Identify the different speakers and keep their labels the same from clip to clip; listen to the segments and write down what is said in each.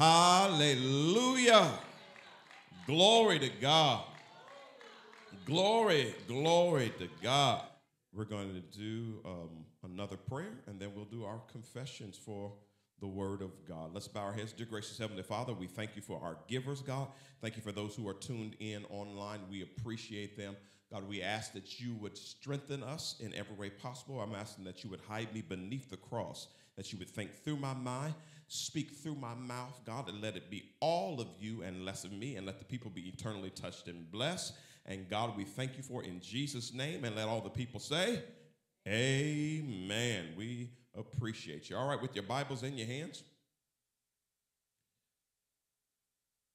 Speaker 1: Hallelujah. Glory to God. Glory, glory to God. We're going to do um, another prayer and then we'll do our confessions for the word of God. Let's bow our heads. Dear gracious Heavenly Father, we thank you for our givers, God. Thank you for those who are tuned in online. We appreciate them. God, we ask that you would strengthen us in every way possible. I'm asking that you would hide me beneath the cross, that you would think through my mind, speak through my mouth, God, and let it be all of you and less of me, and let the people be eternally touched and blessed. And God, we thank you for in Jesus' name, and let all the people say, Amen. We appreciate you. All right, with your Bibles in your hands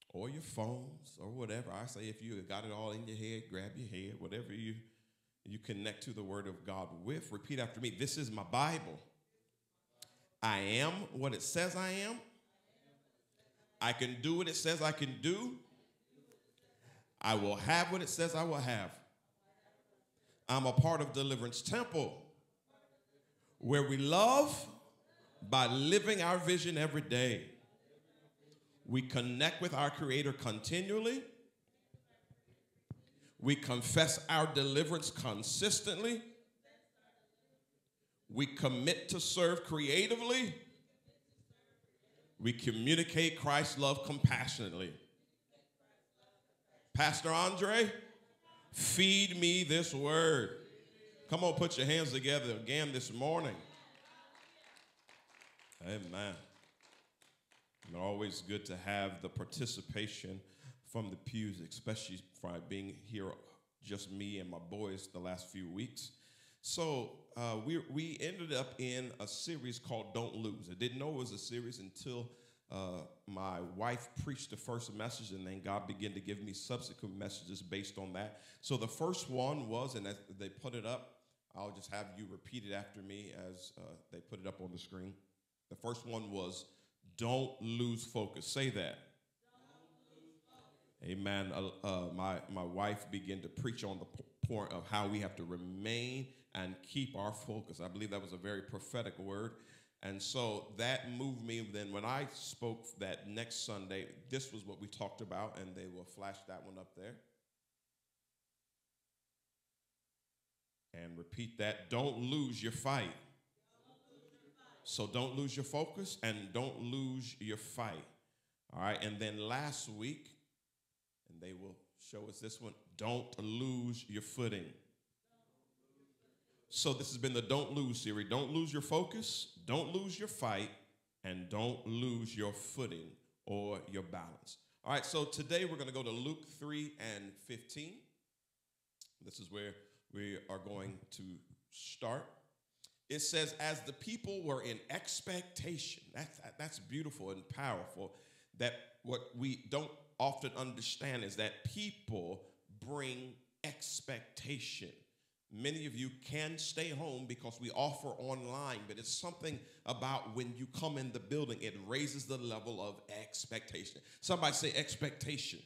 Speaker 1: or your phones or whatever. I say if you got it all in your head, grab your head, whatever you you connect to the word of God with. Repeat after me. This is my Bible. I am what it says I am. I can do what it says I can do. I will have what it says I will have. I'm a part of Deliverance Temple where we love by living our vision every day. We connect with our Creator continually. We confess our deliverance consistently. We commit to serve creatively. We communicate Christ's love compassionately. Pastor Andre, feed me this word. Come on, put your hands together again this morning. Amen. And always good to have the participation from the pews, especially for being here, just me and my boys the last few weeks. So uh, we, we ended up in a series called Don't Lose. I didn't know it was a series until uh, my wife preached the first message, and then God began to give me subsequent messages based on that. So the first one was, and they put it up, I'll just have you repeat it after me as uh, they put it up on the screen. The first one was, Don't lose focus. Say that. Amen. Uh, uh, my, my wife began to preach on the point of how we have to remain and keep our focus. I believe that was a very prophetic word. And so that moved me. Then when I spoke that next Sunday, this was what we talked about, and they will flash that one up there. And repeat that. Don't lose your fight. So don't lose your focus and don't lose your fight. All right. And then last week, and they will show us this one don't lose your footing. So this has been the Don't Lose series. Don't lose your focus, don't lose your fight, and don't lose your footing or your balance. All right, so today we're going to go to Luke 3 and 15. This is where we are going to start. It says, as the people were in expectation, that's, that's beautiful and powerful. That what we don't often understand is that people bring expectation. Many of you can stay home because we offer online, but it's something about when you come in the building, it raises the level of expectation. Somebody say expectation.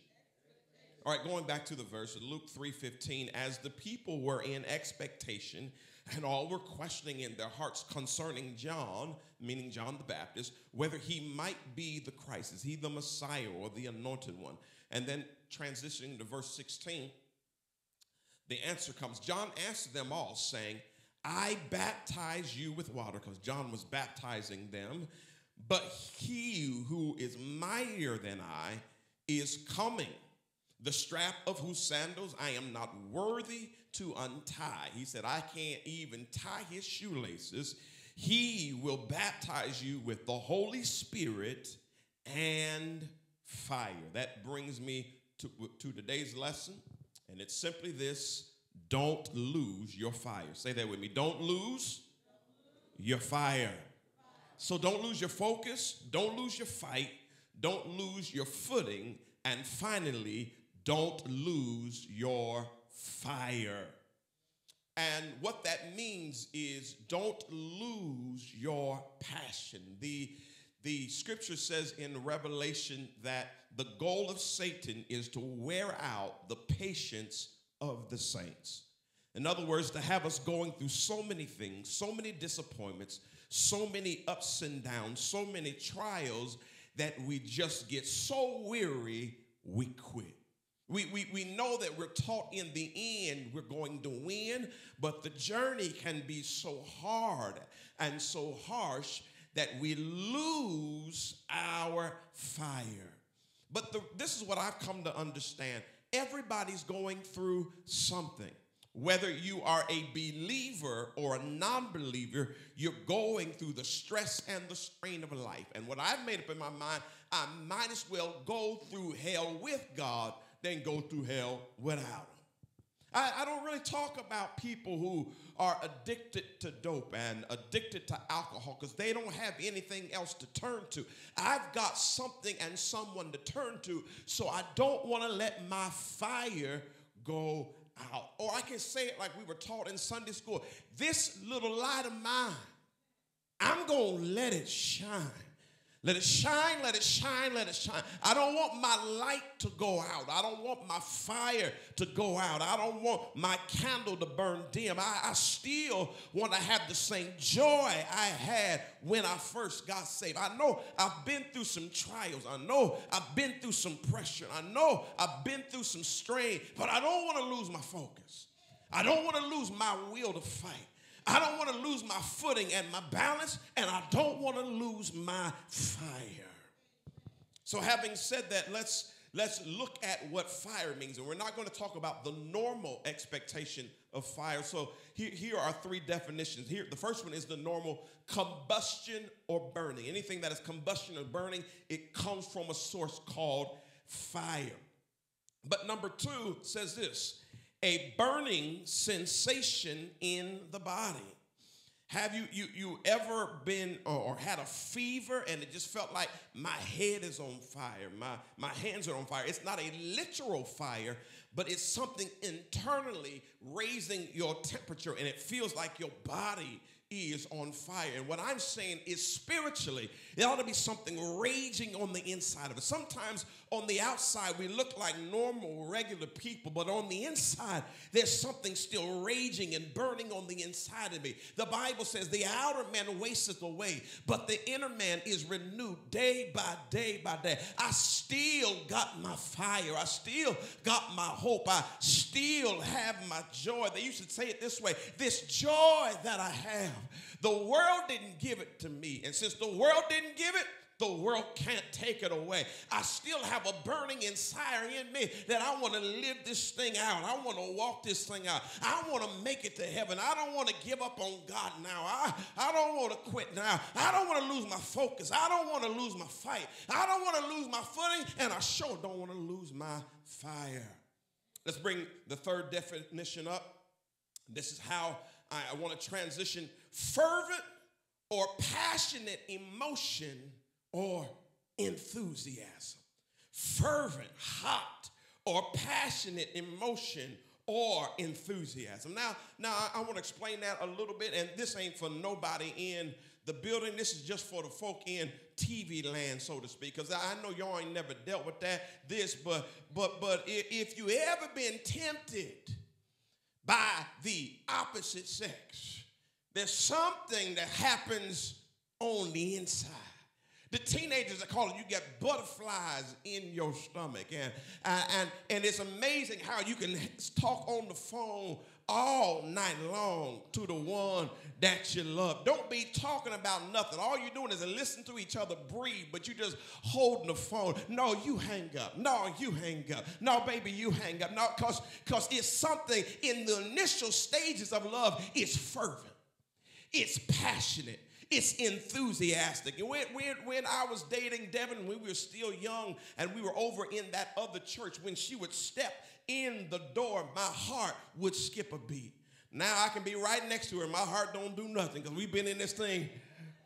Speaker 1: All right, going back to the verse, Luke 3:15, as the people were in expectation, and all were questioning in their hearts concerning John, meaning John the Baptist, whether he might be the Christ. Is he the Messiah or the anointed one? And then transitioning to verse 16, the answer comes. John answered them all, saying, I baptize you with water, because John was baptizing them, but he who is mightier than I is coming, the strap of whose sandals I am not worthy to untie. He said, I can't even tie his shoelaces. He will baptize you with the Holy Spirit and fire. That brings me to, to today's lesson, and it's simply this don't lose your fire. Say that with me. Don't lose your fire. So don't lose your focus, don't lose your fight, don't lose your footing, and finally, don't lose your fire. And what that means is don't lose your passion. The, the scripture says in Revelation that the goal of Satan is to wear out the patience of the saints. In other words, to have us going through so many things, so many disappointments, so many ups and downs, so many trials that we just get so weary, we quit. We, we, we know that we're taught in the end we're going to win, but the journey can be so hard and so harsh that we lose our fire. But the, this is what I've come to understand everybody's going through something. Whether you are a believer or a non believer, you're going through the stress and the strain of life. And what I've made up in my mind, I might as well go through hell with God than go through hell without Him. I, I, don't really talk about people who are addicted to dope and addicted to alcohol because they don't have anything else to turn to. I've got something and someone to turn to, so I don't want to let my fire go out. Or I can say it like we were taught in Sunday school this little light of mine, I'm going to let it shine. Let it shine, let it shine, let it shine. I don't want my light to go out. I don't want my fire to go out. I don't want my candle to burn dim. I, I still want to have the same joy I had when I first got saved. I know I've been through some trials. I know I've been through some pressure. I know I've been through some strain, but I don't want to lose my focus. I don't want to lose my will to fight. I don't want to lose my footing and my balance, and I don't want to lose my fire. So, having said that, let's let's look at what fire means. And we're not going to talk about the normal expectation of fire. So here, here are three definitions. Here, the first one is the normal combustion or burning. Anything that is combustion or burning, it comes from a source called fire. But number two says this a burning sensation in the body. Have you, you, you ever been or, or, had a fever and it just felt like my head is on fire, my, my hands are on fire? It's not a literal fire, but it's something internally raising your temperature and it feels like your body is on fire. And what I'm saying is spiritually, there ought to be something raging on the inside of us. Sometimes on the outside, we look like normal, regular people, but on the inside, there's something still raging and burning on the inside of me. The Bible says the outer man wasteth away, but the inner man is renewed day by day by day. I still got my fire. I still got my hope. I still have my joy. They used to say it this way this joy that I have, the world didn't give it to me. And since the world didn't give it, the world can't take it away. I still have a burning inside in me that I want to live this thing out. I want to walk this thing out. I want to make it to heaven. I don't want to give up on God now. I, I don't want to quit now. I don't want to lose my focus. I don't want to lose my fight. I don't want to lose my footing, and I sure don't want to lose my fire. Let's bring the third definition up. This is how I, I want to transition fervent or passionate emotion or enthusiasm, fervent, hot, or passionate emotion or enthusiasm. Now, now I want to explain that a little bit, and this ain't for nobody in the building. This is just for the folk in TV land, so to speak. Because I know y'all ain't never dealt with that. This, but but but if you ever been tempted by the opposite sex, there's something that happens on the inside. The teenagers are calling you get butterflies in your stomach. And, uh, and, and it's amazing how you can talk on the phone all night long to the one that you love. Don't be talking about nothing. All you're doing is listen to each other breathe, but you just holding the phone. No, you hang up. No, you hang up. No, baby, you hang up. No, because because it's something in the initial stages of love, it's fervent, it's passionate, it's enthusiastic. And when, when, when I was dating Devin, we were still young and we were over in that other church, when she would step in the door, my heart would skip a beat. Now I can be right next to her. My heart don't do nothing because we've been in this thing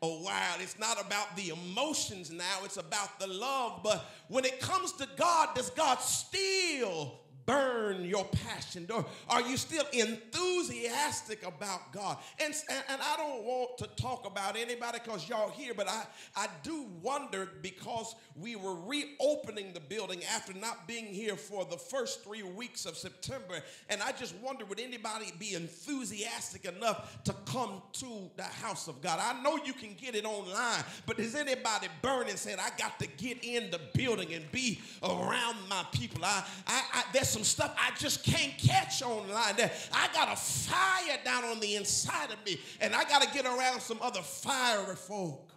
Speaker 1: a while. It's not about the emotions now, it's about the love. But when it comes to God, does God still burn your passion? Or are you still enthusiastic about God? And, and I don't want to talk about anybody because y'all here, but I, I do wonder because we were reopening the building after not being here for the first three weeks of September. And I just wonder would anybody be enthusiastic enough to come to the house of God? I know you can get it online, but is anybody burning saying, I got to get in the building and be around my people? I, I, I there's some stuff I just can't catch online. I got a fire down on the inside of me, and I got to get around some other fiery folk.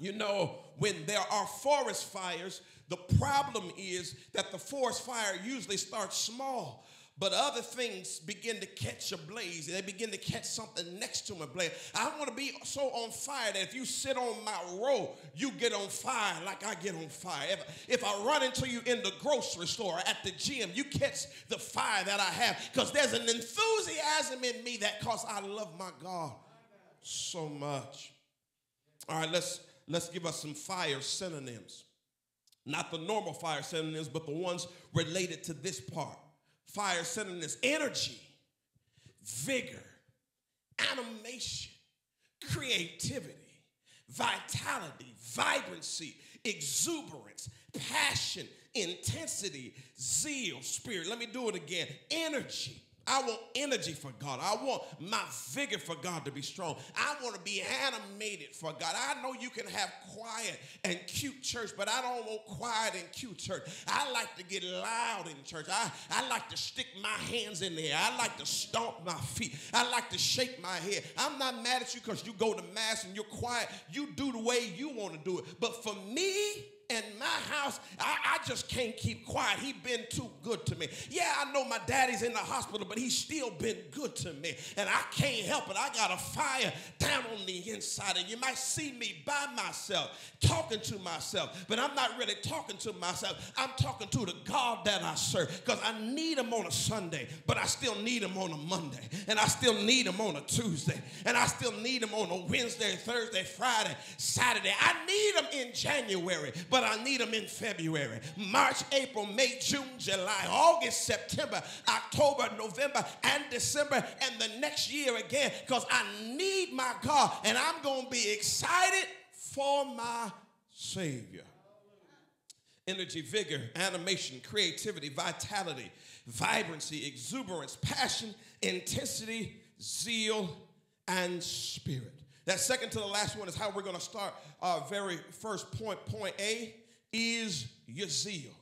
Speaker 1: You know, when there are forest fires, the problem is that the forest fire usually starts small. But other things begin to catch a blaze. They begin to catch something next to my blaze. I want to be so on fire that if you sit on my row, you get on fire like I get on fire. If, if I run into you in the grocery store at the gym, you catch the fire that I have because there's an enthusiasm in me that cause I love my God so much. All right, let's let's give us some fire synonyms. Not the normal fire synonyms, but the ones related to this part. Fire synonyms energy, vigor, animation, creativity, vitality, vibrancy, exuberance, passion, intensity, zeal, spirit. Let me do it again. Energy, I want energy for God. I want my vigor for God to be strong. I want to be animated for God. I know you can have quiet and cute church, but I don't want quiet and cute church. I like to get loud in church. I, I like to stick my hands in there. I like to stomp my feet. I like to shake my head. I'm not mad at you because you go to mass and you're quiet. You do the way you want to do it. But for me, in my house, I, I just can't keep quiet. He been too good to me. Yeah, I know my daddy's in the hospital, but he's still been good to me. And I can't help it. I got a fire down on the inside. And you might see me by myself, talking to myself, but I'm not really talking to myself. I'm talking to the God that I serve because I need him on a Sunday, but I still need him on a Monday. And I still need him on a Tuesday. And I still need him on a Wednesday, Thursday, Friday, Saturday. I need him in January, but but I need them in February. March, April, May, June, July, August, September, October, November, and December, and the next year again, because I need my God and I'm going to be excited for my Savior. Energy, vigor, animation, creativity, vitality, vibrancy, exuberance, passion, intensity, zeal, and spirit. That second to the last one is how we're going to start our very first point. Point A is your zeal.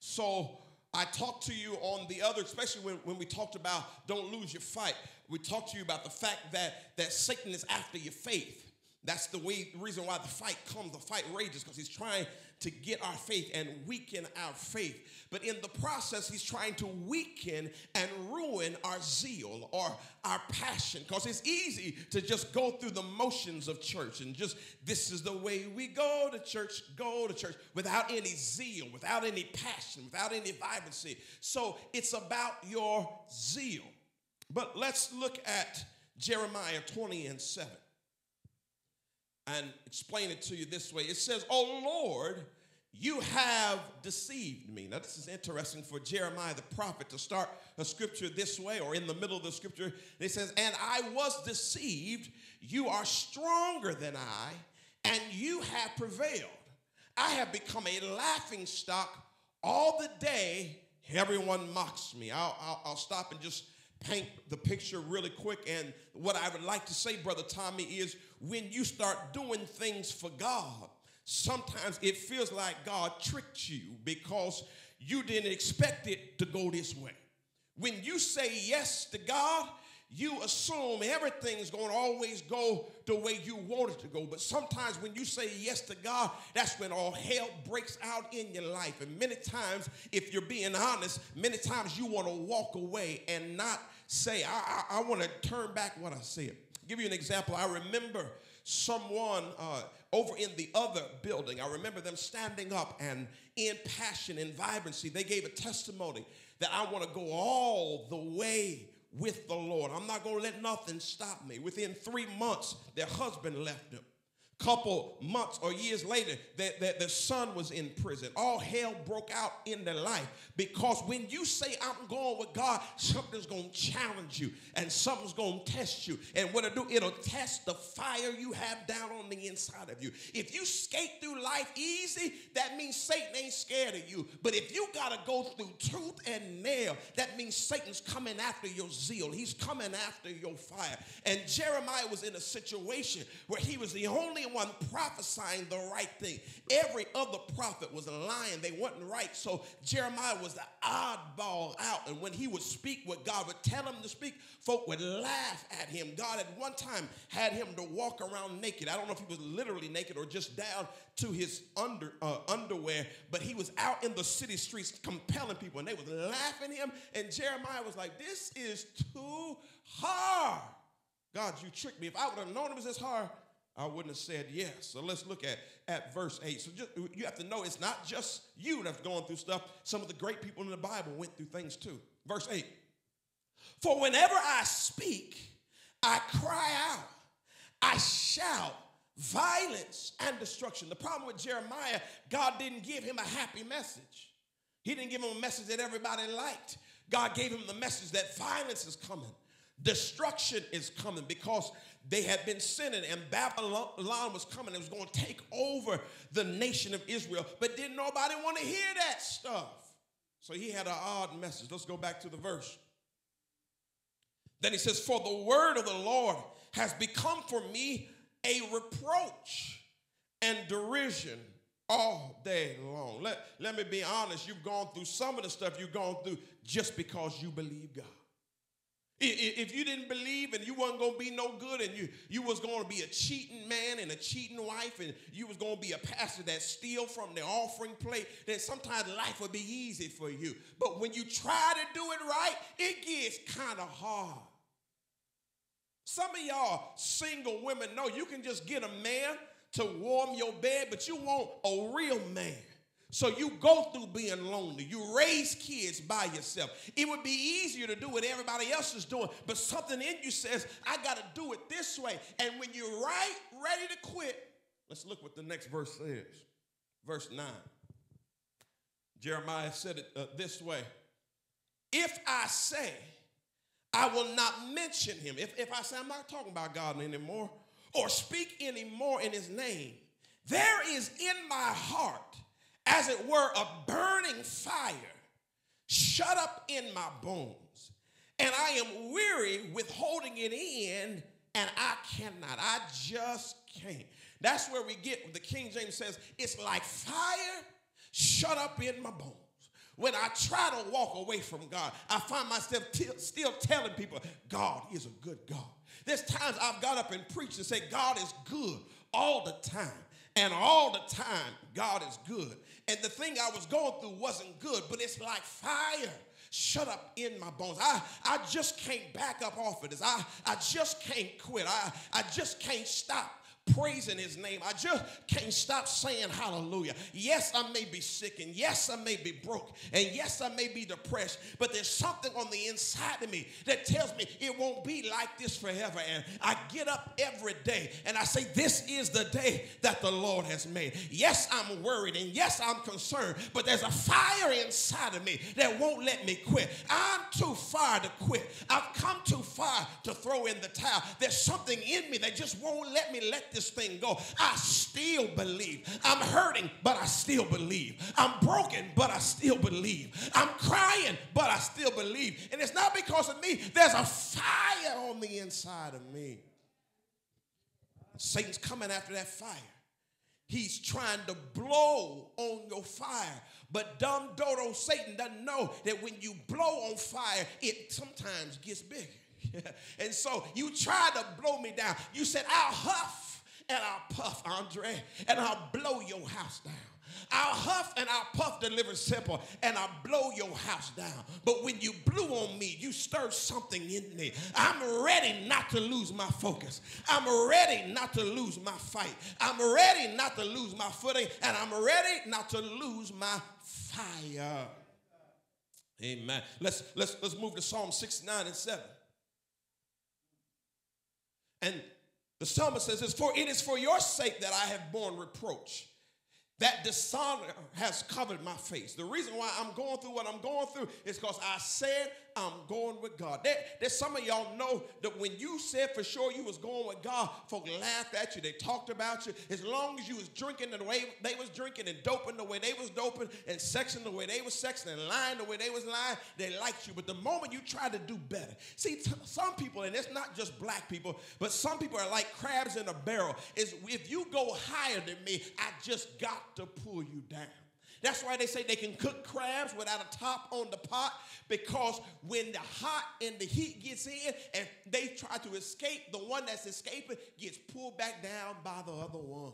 Speaker 1: So I talked to you on the other, especially when, when we talked about don't lose your fight. We talked to you about the fact that, that Satan is after your faith. That's the way, the reason why the fight comes, the fight rages, because he's trying to get our faith and weaken our faith. But in the process, he's trying to weaken and ruin our zeal or our passion, because it's easy to just go through the motions of church and just, this is the way we go to church, go to church, without any zeal, without any passion, without any vibrancy. So it's about your zeal. But let's look at Jeremiah 20 and 7 and explain it to you this way. It says, Oh Lord, you have deceived me. Now, this is interesting for Jeremiah the prophet to start a scripture this way or in the middle of the scripture. It says, And I was deceived. You are stronger than I, and you have prevailed. I have become a laughing stock all the day. Everyone mocks me. I'll, I'll, I'll stop and just paint the picture really quick. And what I would like to say, Brother Tommy, is when you start doing things for God, sometimes it feels like God tricked you because you didn't expect it to go this way. When you say yes to God, you assume everything's going to always go the way you want it to go. But sometimes when you say yes to God, that's when all hell breaks out in your life. And many times, if you're being honest, many times you want to walk away and not say, I, I, I want to turn back what I said. I'll give you an example. I remember someone uh, over in the other building. I remember them standing up and in passion and vibrancy, they gave a testimony that I want to go all the way with the Lord. I'm not going to let nothing stop me. Within three months, their husband left them. Couple months or years later that, that the son was in prison. All hell broke out in their life because when you say i'm going with god something's going to challenge you and something's going to test you. And what it'll do it'll test the fire you have down on the inside of you. If you skate through life easy that means satan ain't scared of you. But if you got to go through tooth and nail that means satan's coming after your zeal. He's coming after your fire. And jeremiah was in a situation where he was the only one prophesying the right thing. Every other prophet was a lying. They weren't right. So Jeremiah was the oddball out. And when he would speak what God would tell him to speak, folk would laugh at him. God at one time had him to walk around naked. I don't know if he was literally naked or just down to his under uh, underwear, but he was out in the city streets compelling people, and they was laughing at him. And Jeremiah was like, "This is too hard." God, you tricked me. If I would have known it was this hard, I wouldn't have said yes. So let's look at, at verse 8. So just, you have to know it's not just you that's going through stuff. Some of the great people in the Bible went through things too. Verse 8. For whenever I speak, I cry out, I shout violence and destruction. The problem with Jeremiah, God didn't give him a happy message. He didn't give him a message that everybody liked. God gave him the message that violence is coming. Destruction is coming because they had been sinning and Babylon was coming. It was going to take over the nation of Israel. But didn't nobody want to hear that stuff. So he had an odd message. Let's go back to the verse. Then he says, For the word of the Lord has become for me a reproach and derision all day long. Let, let me be honest, you've gone through some of the stuff you've gone through just because you believe God. If you didn't believe and you wasn't going to be no good and you, you was going to be a cheating man and a cheating wife and you was going to be a pastor that steal from the offering plate, then sometimes life would be easy for you. But when you try to do it right, it gets kind of hard. Some of y'all single women know you can just get a man to warm your bed, but you want a real man. So you go through being lonely. You raise kids by yourself. It would be easier to do what everybody else is doing, but something in you says, I got to do it this way. And when you're right, ready to quit, let's look what the next verse says. Verse 9. Jeremiah said it uh, this way If I say, I will not mention him, if, if I say I'm not talking about God anymore, or speak anymore in his name, there is in my heart as it were, a burning fire shut up in my bones. And I am weary with holding it in, and I cannot. I just can't. That's where we get, the King James says, it's like fire shut up in my bones. When I try to walk away from God, I find myself t- still telling people, God is a good God. There's times I've got up and preached and said, God is good all the time. And all the time, God is good. And the thing I was going through wasn't good, but it's like fire shut up in my bones. I, I just can't back up off of this. I, I just can't quit. I, I just can't stop praising his name. I just can't stop saying hallelujah. Yes, I may be sick, and yes, I may be broke, and yes, I may be depressed, but there's something on the inside of me that tells me it won't be like this forever. And I get up every day and I say, This is the day that the Lord has made. Yes, I'm worried, and yes, I'm concerned, but there's a fire inside of me that won't let me quit. I'm too far to quit. I've come too far to throw in the towel. There's something in me that just won't let me let this thing go. I still believe. I'm hurting, but I still believe. I'm broken, but I still believe. I'm crying, but I still believe. And it's not because of me, there's a fire on the inside of me. Satan's coming after that fire. He's trying to blow on your fire. But dumb dodo Satan doesn't know that when you blow on fire, it sometimes gets bigger. and so you try to blow me down. You said, I'll huff and I'll puff, Andre, and I'll blow your house down. I'll huff and I'll puff, Deliverance Temple, and I'll blow your house down. But when you blew on me, you stirred something in me. I'm ready not to lose my focus. I'm ready not to lose my fight. I'm ready not to lose my footing, and I'm ready not to lose my fire. Amen. Let's let's let's move to Psalm 69 and 7. And The psalmist says, For it is for your sake that I have borne reproach. That dishonor has covered my face. The reason why I'm going through what I'm going through is because I said I'm going with God. There, there's some of y'all know that when you said for sure you was going with God, folk laughed at you. They talked about you. As long as you was drinking the way they was drinking and doping the way they was doping and sexing the way they was sexing and lying the way they was lying, they liked you. But the moment you try to do better, see, t- some people, and it's not just black people, but some people are like crabs in a barrel. Is if you go higher than me, I just got to pull you down. That's why they say they can cook crabs without a top on the pot because when the hot and the heat gets in and they try to escape, the one that's escaping gets pulled back down by the other one.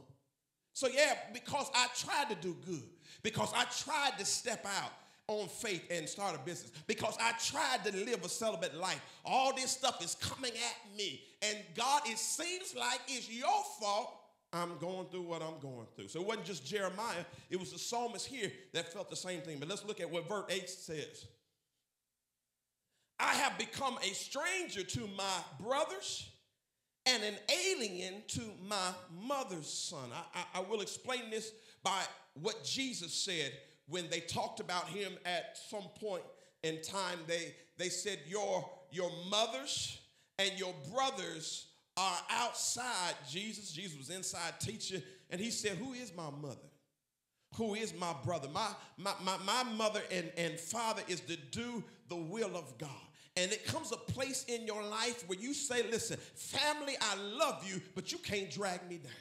Speaker 1: So, yeah, because I tried to do good, because I tried to step out on faith and start a business, because I tried to live a celibate life, all this stuff is coming at me. And God, it seems like it's your fault I'm going through what I'm going through. So it wasn't just Jeremiah, it was the psalmist here that felt the same thing. But let's look at what verse 8 says. I have become a stranger to my brothers and an alien to my mother's son. I, I, I will explain this by what Jesus said when they talked about him at some point in time. They, they said, your, your mothers and your brothers are outside Jesus. Jesus was inside teaching, and he said, Who is my mother? Who is my brother? My, my, my, my mother and, and father is to do the will of God. And it comes a place in your life where you say, Listen, family, I love you, but you can't drag me down.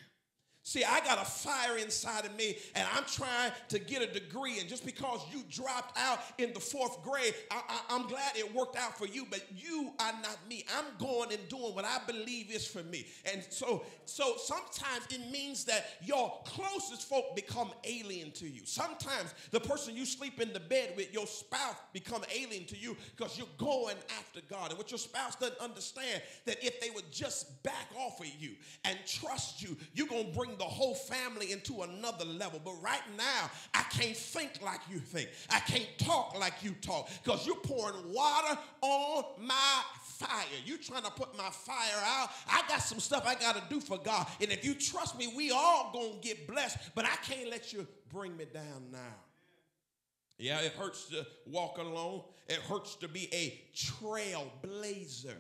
Speaker 1: See, I got a fire inside of me, and I'm trying to get a degree. And just because you dropped out in the fourth grade, I, am glad it worked out for you, but you are not me. I'm going and doing what I believe is for me. And so, so sometimes it means that your closest folk become alien to you. Sometimes the person you sleep in the bed with, your spouse, become alien to you because you're going after God. And what your spouse doesn't understand that if they would just back off of you and trust you, you're gonna bring bring the whole family into another level. But right now, I can't think like you think. I can't talk like you talk because you're pouring water on my fire. You're trying to put my fire out. I got some stuff I got to do for God. And if you trust me, we all going to get blessed. But I can't let you bring me down now. Yeah, it hurts to walk alone. It hurts to be a trailblazer,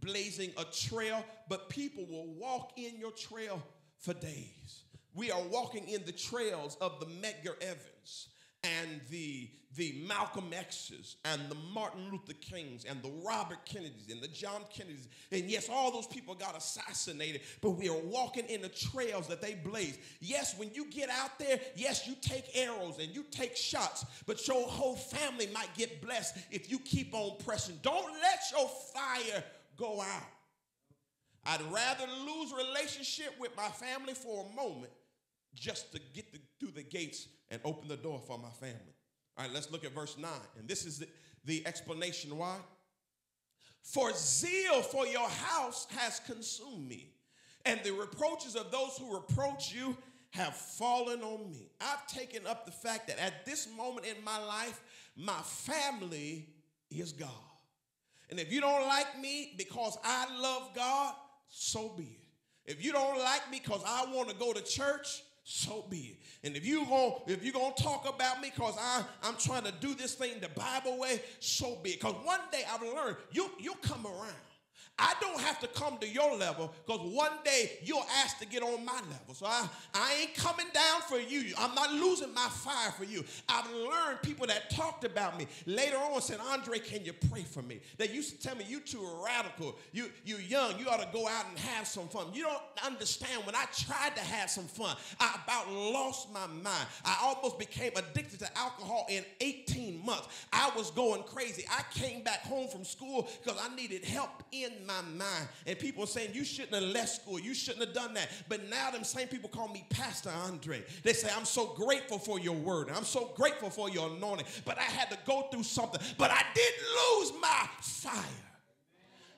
Speaker 1: blazing a trail, but people will walk in your trail for days. We are walking in the trails of the Medgar Evers and the, the Malcolm X's and the Martin Luther Kings and the Robert Kennedys and the John Kennedys. And yes, all those people got assassinated, but we are walking in the trails that they blazed. Yes, when you get out there, yes, you take arrows and you take shots, but your whole family might get blessed if you keep on pressing. Don't let your fire go out. I'd rather lose relationship with my family for a moment just to get the, through the gates and open the door for my family. All right, let's look at verse 9. And this is the, the explanation why. For zeal for your house has consumed me, and the reproaches of those who reproach you have fallen on me. I've taken up the fact that at this moment in my life, my family is God. And if you don't like me because I love God, so be it. If you don't like me because I want to go to church, so be it. And if you going if you're gonna talk about me because I'm trying to do this thing the Bible way, so be it. Because one day I've learned you you come around. I don't have to come to your level because one day you'll ask to get on my level. So I, I ain't coming down for you. I'm not losing my fire for you. I've learned people that talked about me later on said, Andre, can you pray for me? They used to tell me, you too are radical. You, you're young. You ought to go out and have some fun. You don't understand. When I tried to have some fun, I about lost my mind. I almost became addicted to alcohol in 18 months. I was going crazy. I came back home from school because I needed help in my mind. And people saying, you shouldn't have left school. You shouldn't have done that. But now them same people call me Pastor Andre. They say, I'm so grateful for your word. I'm so grateful for your anointing. But I had to go through something. But I didn't lose my fire.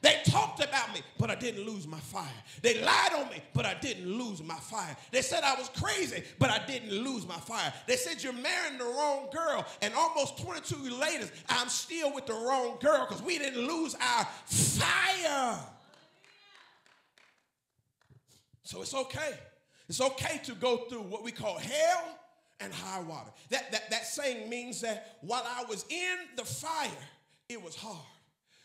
Speaker 1: They talked about me, but I didn't lose my fire. They lied on me, but I didn't lose my fire. They said I was crazy, but I didn't lose my fire. They said you're marrying the wrong girl, and almost 22 years later, I'm still with the wrong girl because we didn't lose our fire. So it's okay. It's okay to go through what we call hell and high water. That, that, that saying means that while I was in the fire, it was hard.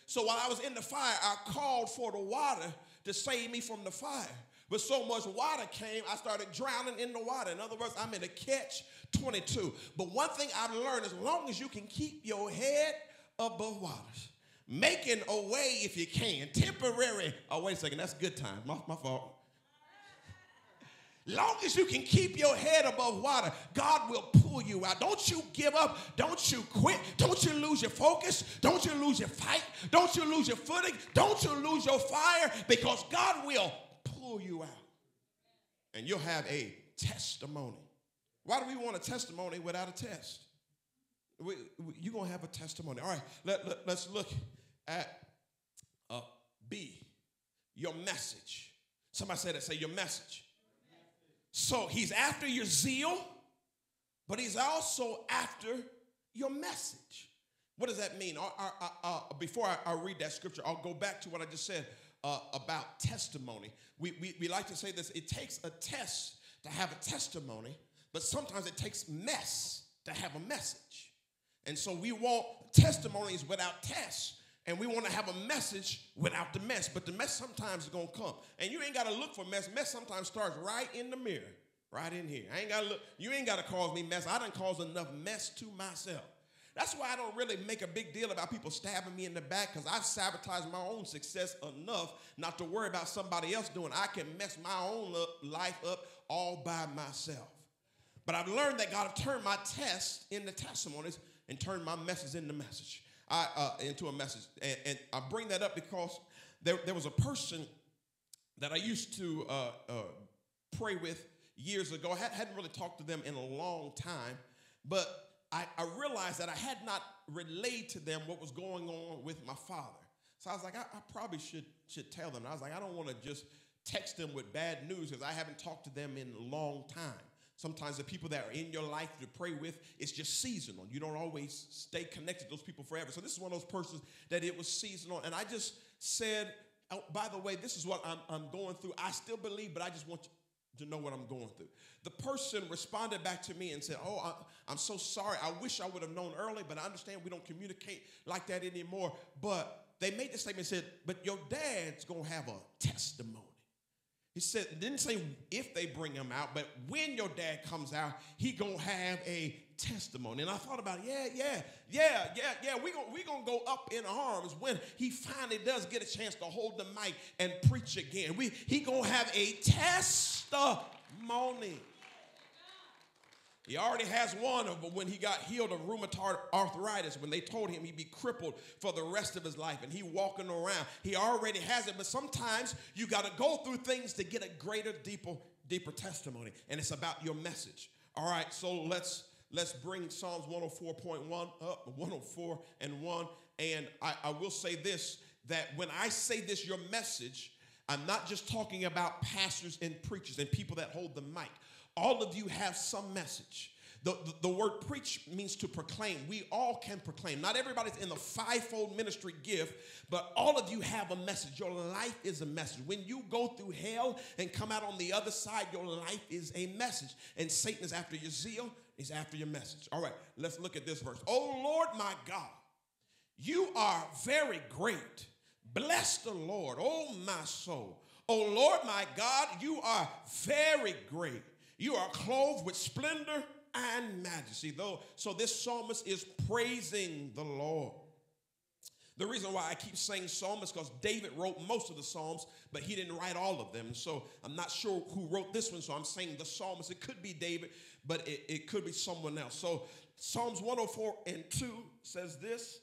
Speaker 1: So while I was in the fire, I called for the water to save me from the fire. But so much water came, I started drowning in the water. In other words, I'm in a catch 22. But one thing I've learned as long as you can keep your head above waters, making a way if you can, temporary. Oh, wait a second, that's good time. My, my fault. Long as you can keep your head above water, God will pull you out. Don't you give up. Don't you quit. Don't you lose your focus. Don't you lose your fight. Don't you lose your footing. Don't you lose your fire because God will pull you out. And you'll have a testimony. Why do we want a testimony without a test? We, we, you're going to have a testimony. All right, let, let, let's look at uh, B, your message. Somebody said that, say your message. So he's after your zeal, but he's also after your message. What does that mean? Uh, uh, uh, before I, I, read that scripture, I'll go back to what I just said uh, about testimony. We, we, we like to say this it takes a test to have a testimony, but sometimes it takes mess to have a message. And so we want testimonies without tests and we want to have a message without the mess. But the mess sometimes is going to come. And you ain't got to look for mess. Mess sometimes starts right in the mirror, right in here. I ain't got to look. You ain't got to cause me mess. I done caused enough mess to myself. That's why I don't really make a big deal about people stabbing me in the back because I've sabotaged my own success enough not to worry about somebody else doing. I can mess my own life up all by myself. But I've learned that God have turned my tests into testimonies and turned my message into message. I, uh, into a message. And, and, I bring that up because there, there was a person that I used to uh, uh, pray with years ago. I had, hadn't really talked to them in a long time, but I, I, realized that I had not relayed to them what was going on with my father. So I was like, I, I probably should, should tell them. I was like, I don't want to just text them with bad news because I haven't talked to them in a long time. Sometimes the people that are in your life to pray with, it's just seasonal. You don't always stay connected to those people forever. So this is one of those persons that it was seasonal. And I just said, oh, by the way, this is what I'm, I'm going through. I still believe, but I just want to know what I'm going through. The person responded back to me and said, Oh, I, am so sorry. I wish I would have known early, but I understand we don't communicate like that anymore. But they made the statement said, But your dad's going to have a testimony. He said, didn't say if they bring him out, but when your dad comes out, he gonna have a testimony. And I thought about, it, yeah, yeah, yeah, yeah, yeah. We gonna we gonna go up in arms when he finally does get a chance to hold the mic and preach again. We he gonna have a testimony. He already has one of them when he got healed of rheumatoid arthritis, when they told him he'd be crippled for the rest of his life and he walking around. He already has it, but sometimes you got to go through things to get a greater, deeper, deeper testimony. And it's about your message. All right, so let's let's bring Psalms 104.1 up, 104 and 1. And I, I will say this that when I say this, your message, I'm not just talking about pastors and preachers and people that hold the mic. All of you have some message. The, the, the, word preach means to proclaim. We all can proclaim. Not everybody's in the fivefold ministry gift, but all of you have a message. Your life is a message. When you go through hell and come out on the other side, your life is a message. And Satan is after your zeal, he's after your message. All right, let's look at this verse. Oh Lord my God, you are very great. Bless the Lord, oh my soul. Oh Lord my God, you are very great. You are clothed with splendor and majesty. Though, so this psalmist is praising the Lord. The reason why I keep saying psalmist because David wrote most of the psalms, but he didn't write all of them. So I'm not sure who wrote this one. So I'm saying the psalmist. It could be David, but it, it could be someone else. So Psalms 104 and 2 says this.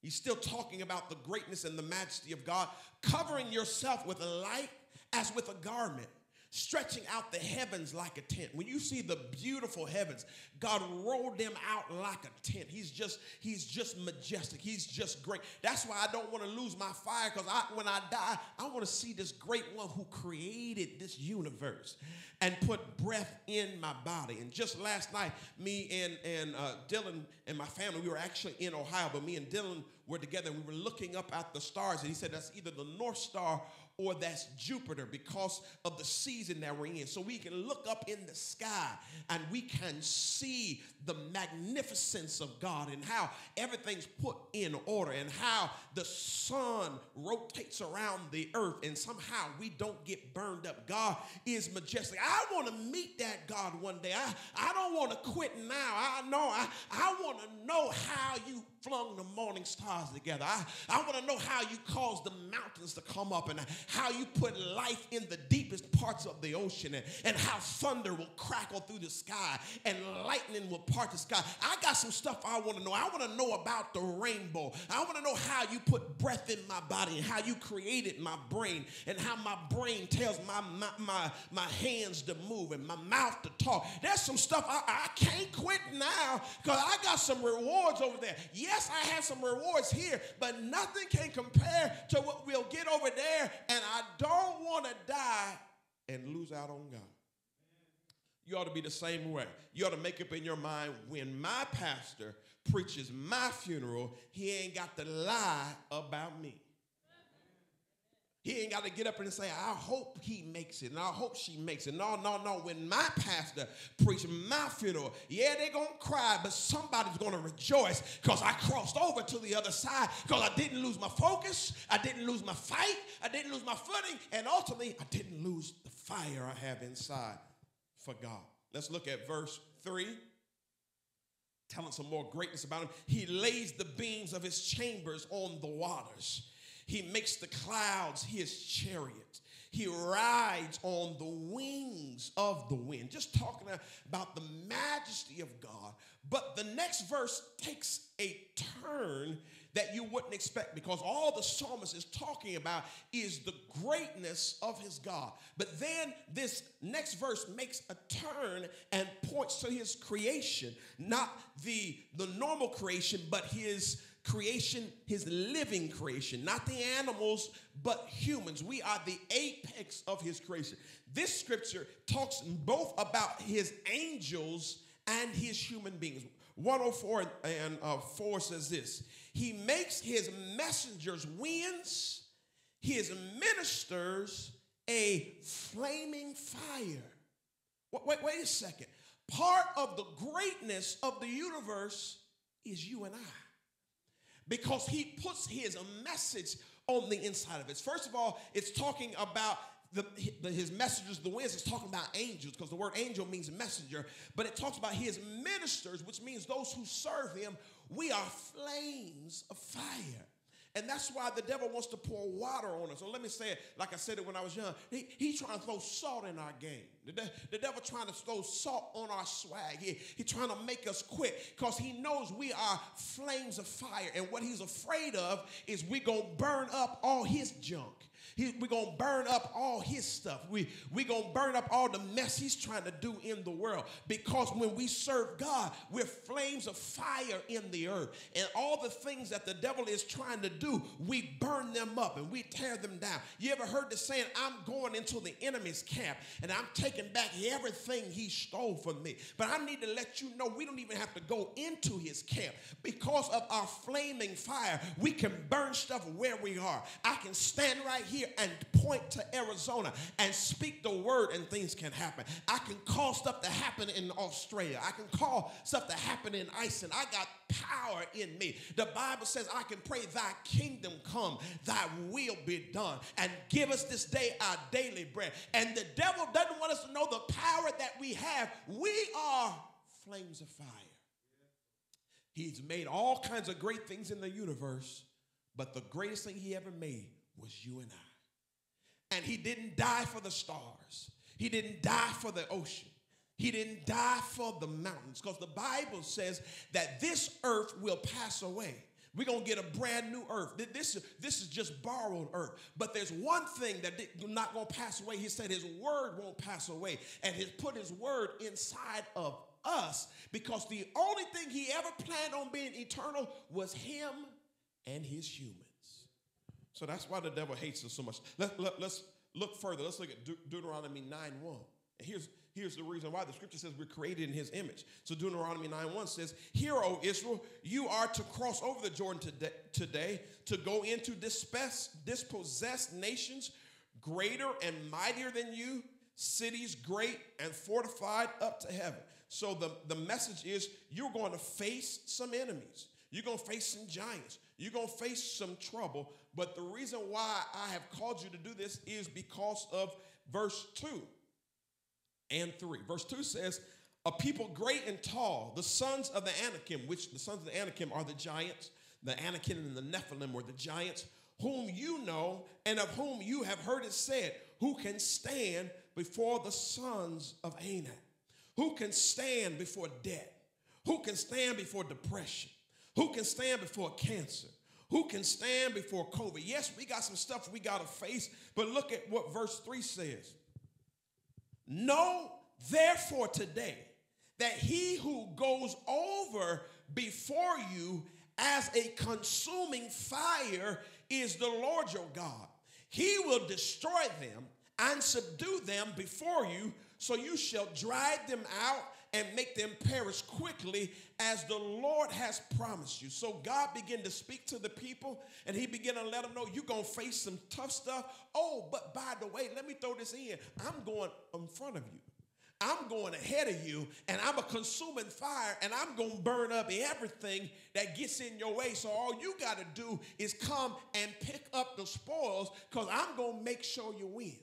Speaker 1: He's still talking about the greatness and the majesty of God, covering yourself with a light as with a garment stretching out the heavens like a tent. When you see the beautiful heavens, God rolled them out like a tent. He's just, he's just majestic. He's just great. That's why I don't want to lose my fire because I, when I die, I want to see this great one who created this universe and put breath in my body. And just last night, me and, and uh, Dylan and my family, we were actually in Ohio, but me and Dylan were together and we were looking up at the stars. And he said that's either the North Star or that's Jupiter because of the season that we're in. So we can look up in the sky and we can see the magnificence of God and how everything's put in order and how the sun rotates around the earth and somehow we don't get burned up. God is majestic. I want to meet that God one day. I, I don't want to quit now. I know I, I want to know how you flung the morning stars together. I, I want to know how you caused the mountains to come up and how you put life in the deepest parts of the ocean and, and how thunder will crackle through the sky and lightning will part the sky. I got some stuff I want to know. I want to know about the rainbow. I want to know how you put breath in my body and how you created my brain and how my brain tells my, my, my, my hands to move and my mouth to talk. There's some stuff I, I can't quit now because I got some rewards over there. Yes, I have some rewards here, but nothing can compare to what we'll get over there. And I don't want to die and lose out on God. You ought to be the same way. You ought to make up in your mind when my pastor preaches my funeral, he ain't got to lie about me. He ain't got to get up and say, I hope he makes it and I hope she makes it. No, no, no. When my pastor preached my funeral, yeah, they're going to cry, but somebody's going to rejoice because I crossed over to the other side because I didn't lose my focus. I didn't lose my fight. I didn't lose my footing. And ultimately, I didn't lose the fire I have inside for God. Let's look at verse 3 telling some more greatness about him. He lays the beams of his chambers on the waters. He makes the clouds his chariot. He rides on the wings of the wind. Just talking about the majesty of God. But the next verse takes a turn that you wouldn't expect because all the psalmist is talking about is the greatness of his God. But then this next verse makes a turn and points to his creation, not the, the normal creation, but his creation, his living creation, not the animals, but humans. We are the apex of his creation. This scripture talks both about his angels and his human beings. 104 and uh, 4 says this He makes his messengers winds, his ministers a flaming fire. Wait, wait, wait a second. Part of the greatness of the universe is you and I because he puts his message on the inside of it. First of all, it's talking about the, his messengers, the winds, it's talking about angels because the word angel means messenger, but it talks about his ministers, which means those who serve him. We are flames of fire. And that's why the devil wants to pour water on us. So let me say it like I said it when I was young. He, he's trying to throw salt in our game. The, de- the devil trying to throw salt on our swag. He, he's trying to make us quit because he knows we are flames of fire. And what he's afraid of is we going to burn up all his junk. We're going to burn up all his stuff. We, we're going to burn up all the mess he's trying to do in the world. Because when we serve God, we're flames of fire in the earth. And all the things that the devil is trying to do, we burn them up and we tear them down. You ever heard the saying, I'm going into the enemy's camp and I'm taking back everything he stole from me. But I need to let you know we don't even have to go into his camp. Because of our flaming fire, we can burn stuff where we are. I can stand right here here and point to Arizona and speak the word and things can happen. I can call stuff to happen in Australia. I can call stuff to happen in Iceland. I got power in me. The Bible says I can pray thy kingdom come, thy will be done and give us this day our daily bread. And the devil doesn't want us to know the power that we have. We are flames of fire. He's made all kinds of great things in the universe, but the greatest thing he ever made was you and I. And he didn't die for the stars, he didn't die for the ocean. He didn't die for the mountains because the Bible says that this earth will pass away. We're going to get a brand new earth. This, is this is just borrowed earth. But there's one thing that not going to pass away. He said his word won't pass away. And he's put his word inside of us because the only thing he ever planned on being eternal was him and his human. So that's why the devil hates us so much. Let, let, us look further. Let's look at De- Deuteronomy 9 1. And here's, here's the reason why. The scripture says we're created in his image. So Deuteronomy 9 1 says, Hear, O Israel, you are to cross over the Jordan today, today to go into dispossessed nations greater and mightier than you, cities great and fortified up to heaven. So the, the message is you're going to face some enemies. You're going to face some giants. You're going to face some trouble. But the reason why I have called you to do this is because of verse 2 and 3. Verse 2 says, A people great and tall, the sons of the Anakim, which the sons of the Anakim are the giants. The Anakim and the Nephilim were the giants, whom you know and of whom you have heard it said, Who can stand before the sons of Anak? Who can stand before death? Who can stand before depression? Who can stand before cancer? Who can stand before COVID? Yes, we got some stuff we got to face, but look at what verse 3 says. Know therefore today that he who goes over before you as a consuming fire is the Lord your God. He will destroy them and subdue them before you, so you shall drive them out and make them perish quickly as the Lord has promised you. So God began to speak to the people and he began to let them know you're going to face some tough stuff. Oh, but by the way, let me throw this in. I'm going in front of you. I'm going ahead of you and I'm a consuming fire and I'm going to burn up everything that gets in your way. So all you got to do is come and pick up the spoils because I'm going to make sure you win.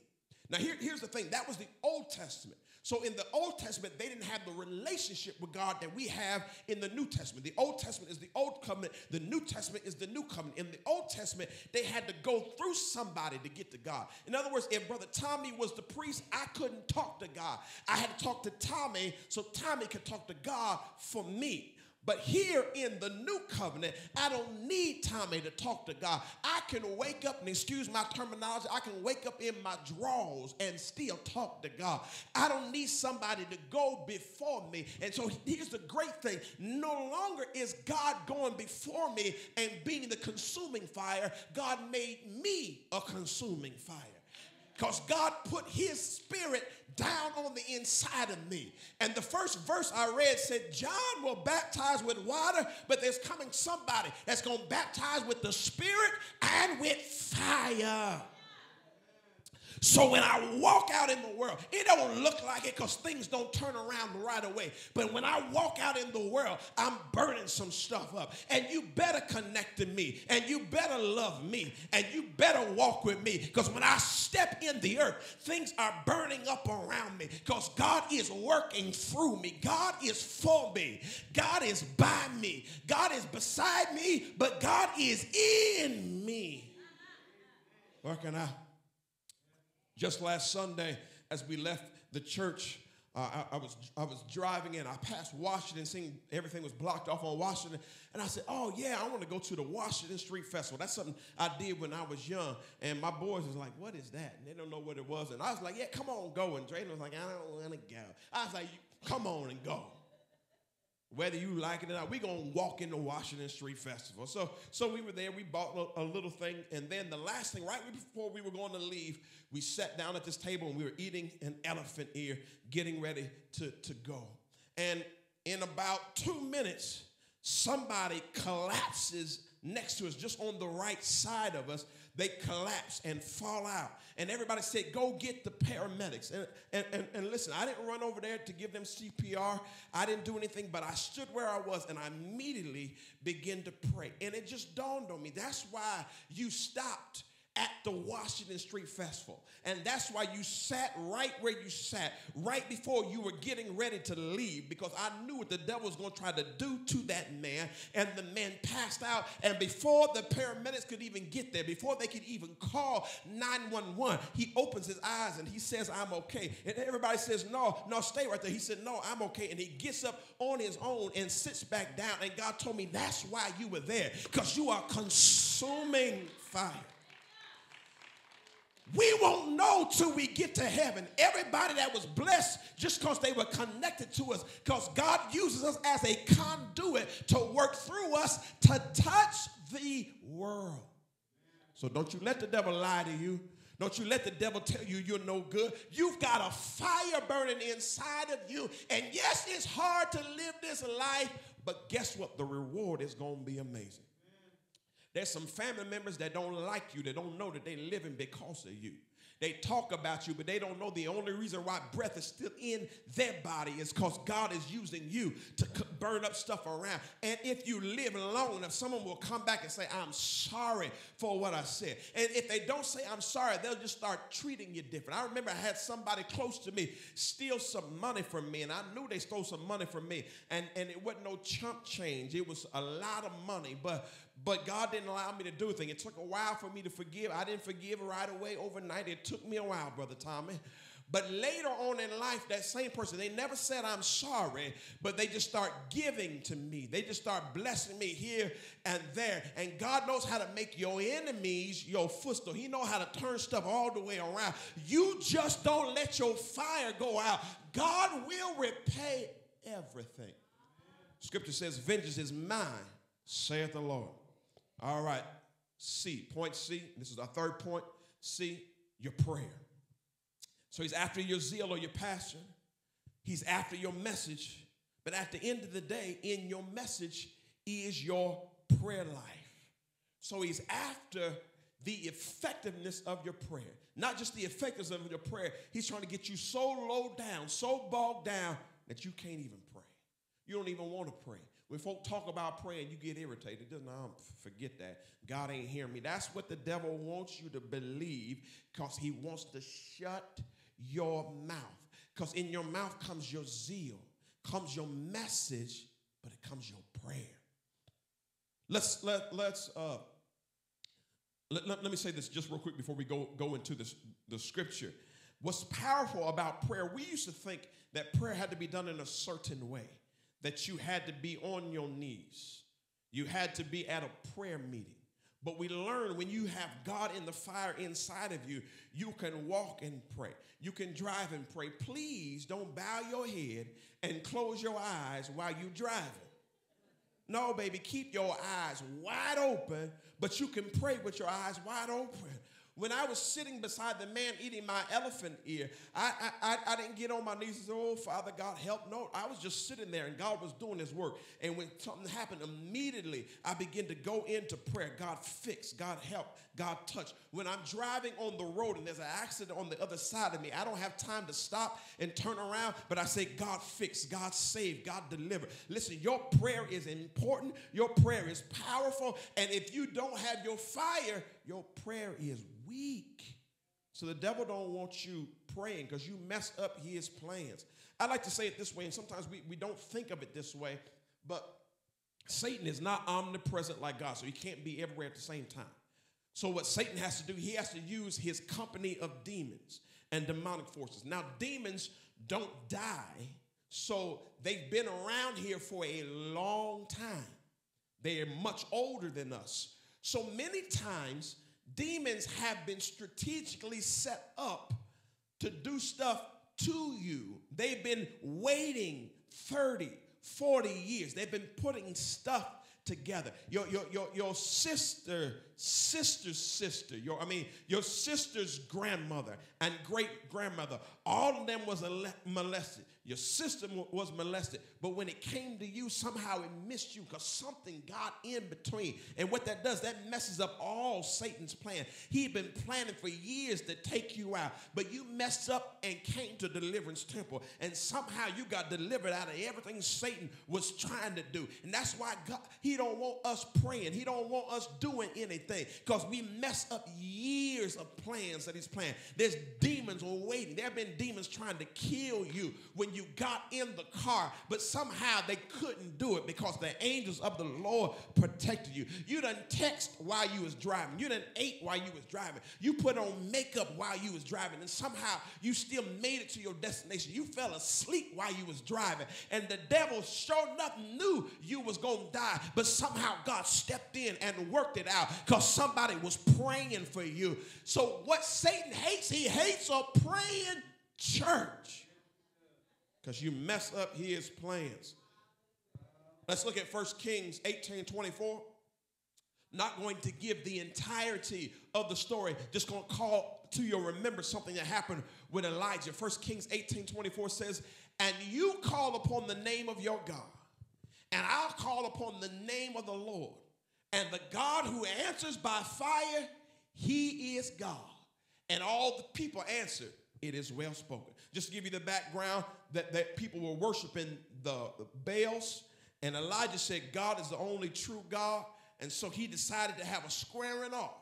Speaker 1: Now, here, here's the thing that was the Old Testament. So in the Old Testament, they didn't have the relationship with God that we have in the New Testament. The Old Testament is the Old Covenant, the New Testament is the New Covenant. In the Old Testament, they had to go through somebody to get to God. In other words, if Brother Tommy was the priest, I couldn't talk to God. I had to talk to Tommy so Tommy could talk to God for me. But here in the new covenant, I don't need Tommy to talk to God. I can wake up, and excuse my terminology, I can wake up in my drawers and still talk to God. I don't need somebody to go before me. And so here's the great thing no longer is God going before me and being the consuming fire, God made me a consuming fire because God put his spirit down on the inside of me. And the first verse I read said, John will baptize with water, but there's coming somebody that's going to baptize with the spirit and with fire. So when I walk out in the world, it don't look like it because things don't turn around right away. But when I walk out in the world, I'm burning some stuff up. And you better connect to me. And you better love me. And you better walk with me. Because when I step in the earth, things are burning up around me. Because God is working through me. God is for me. God is by me. God is beside me. But God is in me. Working out. Just last Sunday, as we left the church, uh, I, I, was, I was driving in. I passed Washington, seeing everything was blocked off on Washington. And I said, Oh, yeah, I want to go to the Washington Street Festival. That's something I did when I was young. And my boys was like, What is that? And they don't know what it was. And I was like, Yeah, come on, go. And Drayden was like, I don't want to go. I was like, Come on and go whether you like it or not, we're gonna walk in the Washington Street Festival. So, so we were there, we bought a, a, little thing, and then the last thing, right before we were going to leave, we sat down at this table and we were eating an elephant ear, getting ready to, to go. And in about two minutes, somebody collapses next to us, just on the right side of us, they collapse and fall out. And everybody said, Go get the paramedics. And, and, and, and, listen, I didn't run over there to give them CPR. I didn't do anything, but I stood where I was and I immediately began to pray. And it just dawned on me that's why you stopped at the Washington Street Festival. And that's why you sat right where you sat, right before you were getting ready to leave, because I knew what the devil was going to try to do to that man. And the man passed out. And before the paramedics could even get there, before they could even call 911, he opens his eyes and he says, I'm okay. And everybody says, No, no, stay right there. He said, No, I'm okay. And he gets up on his own and sits back down. And God told me, That's why you were there, because you are consuming fire. We won't know till we get to heaven. Everybody that was blessed just because they were connected to us, because God uses us as a conduit to work through us to touch the world. So don't you let the devil lie to you. Don't you let the devil tell you you're no good. You've got a fire burning inside of you. And yes, it's hard to live this life, but guess what? The reward is going to be amazing. There's some family members that don't like you, that don't know that they're living because of you. They talk about you, but they don't know the only reason why breath is still in their body is because God is using you to burn up stuff around. And if you live long enough, someone will come back and say, I'm sorry for what I said. And if they don't say, I'm sorry, they'll just start treating you different. I remember I had somebody close to me steal some money from me, and I knew they stole some money from me. And, and it wasn't no chump change, it was a lot of money. But but God didn't allow me to do anything. It took a while for me to forgive. I didn't forgive right away overnight. It took me a while, Brother Tommy. But later on in life, that same person, they never said, I'm sorry, but they just start giving to me. They just start blessing me here and there. And God knows how to make your enemies your footstool. He knows how to turn stuff all the way around. You just don't let your fire go out. God will repay everything. Scripture says, Vengeance is mine, saith the Lord. All right. C. Point C. This is our third point. C. Your prayer. So he's after your zeal or your passion. He's after your message. But at the end of the day, in your message is your prayer life. So he's after the effectiveness of your prayer. Not just the effectiveness of your prayer, he's trying to get you so low down, so bogged down that you can't even pray. You don't even want to pray. When folk talk about praying, you get irritated. Doesn't no, forget that. God ain't hearing me. That's what the devil wants you to believe because he wants to shut your mouth. Because in your mouth comes your zeal, comes your message, but it comes your prayer. Let's let let's uh let, let, let me say this just real quick before we go go into this the scripture. What's powerful about prayer, we used to think that prayer had to be done in a certain way that you had to be on your knees. You had to be at a prayer meeting. But we learn when you have God in the fire inside of you, you can walk and pray. You can drive and pray. Please don't bow your head and close your eyes while you're driving. No, baby, keep your eyes wide open, but you can pray with your eyes wide open. When I was sitting beside the man eating my elephant ear, I, I, I, didn't get on my knees and say, Oh, Father God, help. No, I was just sitting there and God was doing his work. And when something happened, immediately I began to go into prayer. God fix, God help, God touch. When I'm driving on the road and there's an accident on the other side of me, I don't have time to stop and turn around, but I say, God fix, God save, God deliver. Listen, your prayer is important, your prayer is powerful. And if you don't have your fire, your prayer is weak. So the devil don't want you praying because you mess up his plans. I like to say it this way, and sometimes we, we don't think of it this way, but Satan is not omnipresent like God, so he can't be everywhere at the same time. So what Satan has to do, he has to use his company of demons and demonic forces. Now, demons don't die, so they've been around here for a long time. They are much older than us. So many times demons have been strategically set up to do stuff to you. They've been waiting 30, 40 years. They've been putting stuff together. Your, your, your, your sister, sister's sister, your, I mean, your sister's grandmother and great grandmother, all of them was molested. Your sister was molested, but when it came to you, somehow it missed you because something got in between. And what that does, that messes up all Satan's plan. He'd been planning for years to take you out, but you messed up and came to deliverance temple, and somehow you got delivered out of everything Satan was trying to do. And that's why God, He don't want us praying. He don't want us doing anything because we mess up years of plans that He's planned. There's demons waiting. There have been demons trying to kill you when you got in the car, but somehow they couldn't do it because the angels of the Lord protected you. You done text while you was driving. You done ate while you was driving. You put on makeup while you was driving, and somehow you still made it to your destination. You fell asleep while you was driving, and the devil sure enough knew you was gonna die, but somehow God stepped in and worked it out because somebody was praying for you. So what Satan hates, he hates a praying church because you mess up his plans. Let's look at 1 Kings 18 24. Not going to give the entirety of the story, just going to call to your remember something that happened with Elijah. 1 Kings 18 24 says, And you call upon the name of your God, and I'll call upon the name of the Lord. And the God who answers by fire, he is God. And all the people answered, It is well spoken. Just to give you the background, that, that people were worshiping the, the Baals, and Elijah said, God is the only true God. And so he decided to have a squaring off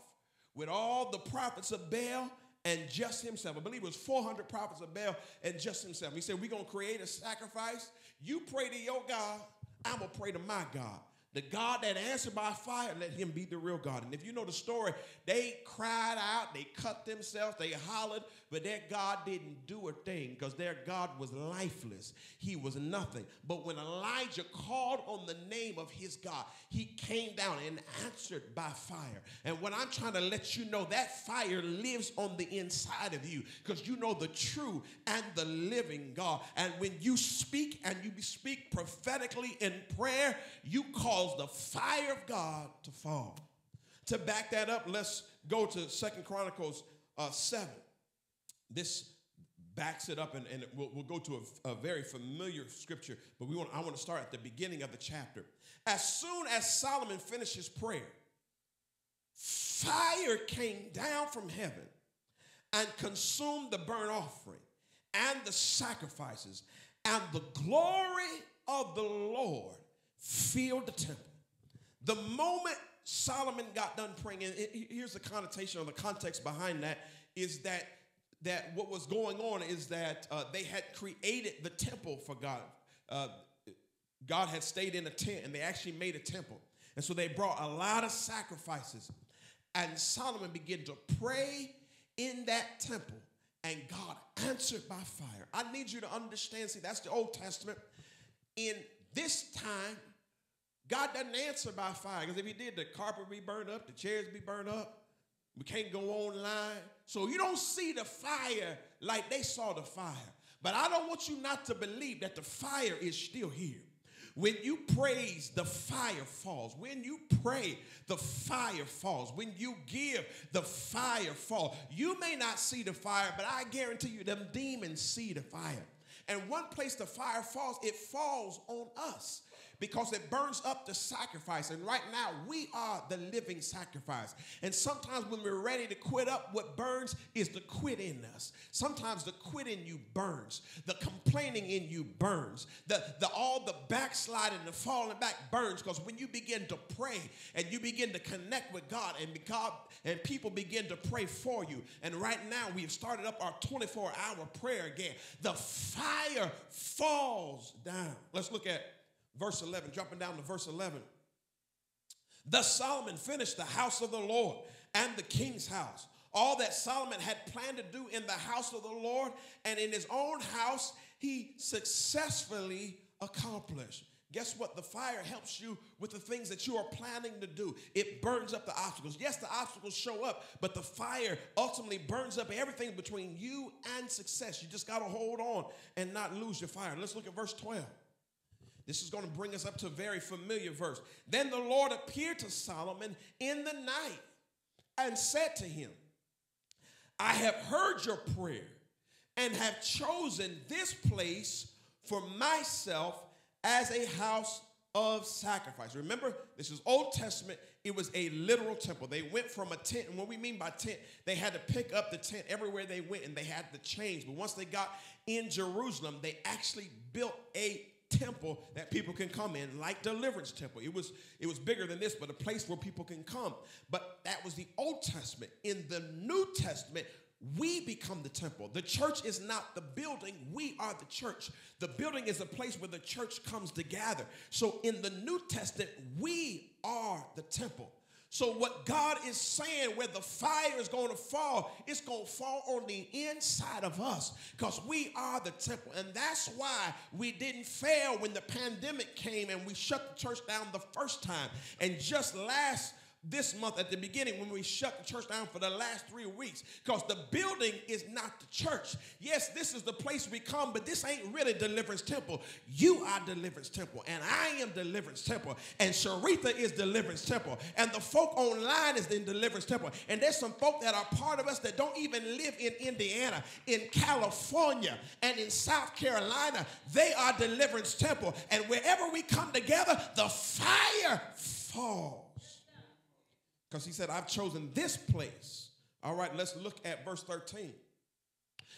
Speaker 1: with all the prophets of Baal and just himself. I believe it was 400 prophets of Baal and just himself. He said, We're going to create a sacrifice. You pray to your God, I'm going to pray to my God. The God that answered by fire, let him be the real God. And if you know the story, they cried out, they cut themselves, they hollered, but their God didn't do a thing because their God was lifeless. He was nothing. But when Elijah called on the name of his God, he came down and answered by fire. And what I'm trying to let you know, that fire lives on the inside of you because you know the true and the living God. And when you speak and you speak prophetically in prayer, you cause the fire of God to fall. To back that up, let's go to Second Chronicles uh, 7. This backs it up, and, and we'll, we'll go to a, a, very familiar scripture, but we want, I want to start at the beginning of the chapter. As soon as Solomon finished his prayer, fire came down from heaven and consumed the burnt offering and the sacrifices, and the glory of the Lord filled the temple. The moment Solomon got done praying, and here's the connotation or the context behind that is that that what was going on is that uh, they had created the temple for God. Uh, God had stayed in a tent and they actually made a temple. And so they brought a lot of sacrifices. And Solomon began to pray in that temple. And God answered by fire. I need you to understand, see, that's the Old Testament. In this time, God doesn't answer by fire. Because if he did, the carpet would be burned up, the chairs would be burned up. We can't go online. So you don't see the fire like they saw the fire. But I don't want you not to believe that the fire is still here. When you praise, the fire falls. When you pray, the fire falls. When you give, the fire falls. You may not see the fire, but I guarantee you, them demons see the fire. And one place the fire falls, it falls on us because it burns up the sacrifice. And right now, we are the living sacrifice. And sometimes when we're ready to quit up, what burns is the quit in us. Sometimes the quit in you burns, the complaining in you burns, the, the all the backsliding, the falling back burns. Because when you begin to pray and you begin to connect with God, and God and people begin to pray for you. And right now, we've started up our 24 hour prayer again. The fire falls down. Let's look at verse 11, jumping down to verse 11. Thus Solomon finished the house of the Lord and the king's house. All that Solomon had planned to do in the house of the Lord and in his own house, he successfully accomplished. Guess what? The fire helps you with the things that you are planning to do. It burns up the obstacles. Yes, the obstacles show up, but the fire ultimately burns up everything between you and success. You just got to hold on and not lose your fire. Let's look at verse 12. This is going to bring us up to a very familiar verse. Then the Lord appeared to Solomon in the night and said to him, I have heard your prayer and have chosen this place for myself as a house of sacrifice. Remember, this is Old Testament. It was a literal temple. They went from a tent, and what we mean by tent, they had to pick up the tent everywhere they went, and they had to change. But once they got in Jerusalem, they actually built a temple that people can come in, like deliverance temple. It was it was bigger than this, but a place where people can come. But that was the Old Testament. In the New Testament, we become the temple. The church is not the building, we are the church. The building is a place where the church comes to gather. So in the New Testament, we are the temple. So, what God is saying, where the fire is going to fall, it's going to fall on the inside of us because we are the temple. And that's why we didn't fail when the pandemic came and we shut the church down the first time. And just last this month at the beginning when we shut the church down for the last three weeks because the building is not the church. Yes, this is the place we come, but this ain't really Deliverance Temple. You are Deliverance Temple, and I am Deliverance Temple, and Sharitha is Deliverance Temple, and the folk online is in Deliverance Temple. And there's some folk that are part of us that don't even live in Indiana, in California, and in South Carolina. They are Deliverance Temple, and wherever we come together, the fire falls. Because he said, I've chosen this place. All right, let's look at verse 13.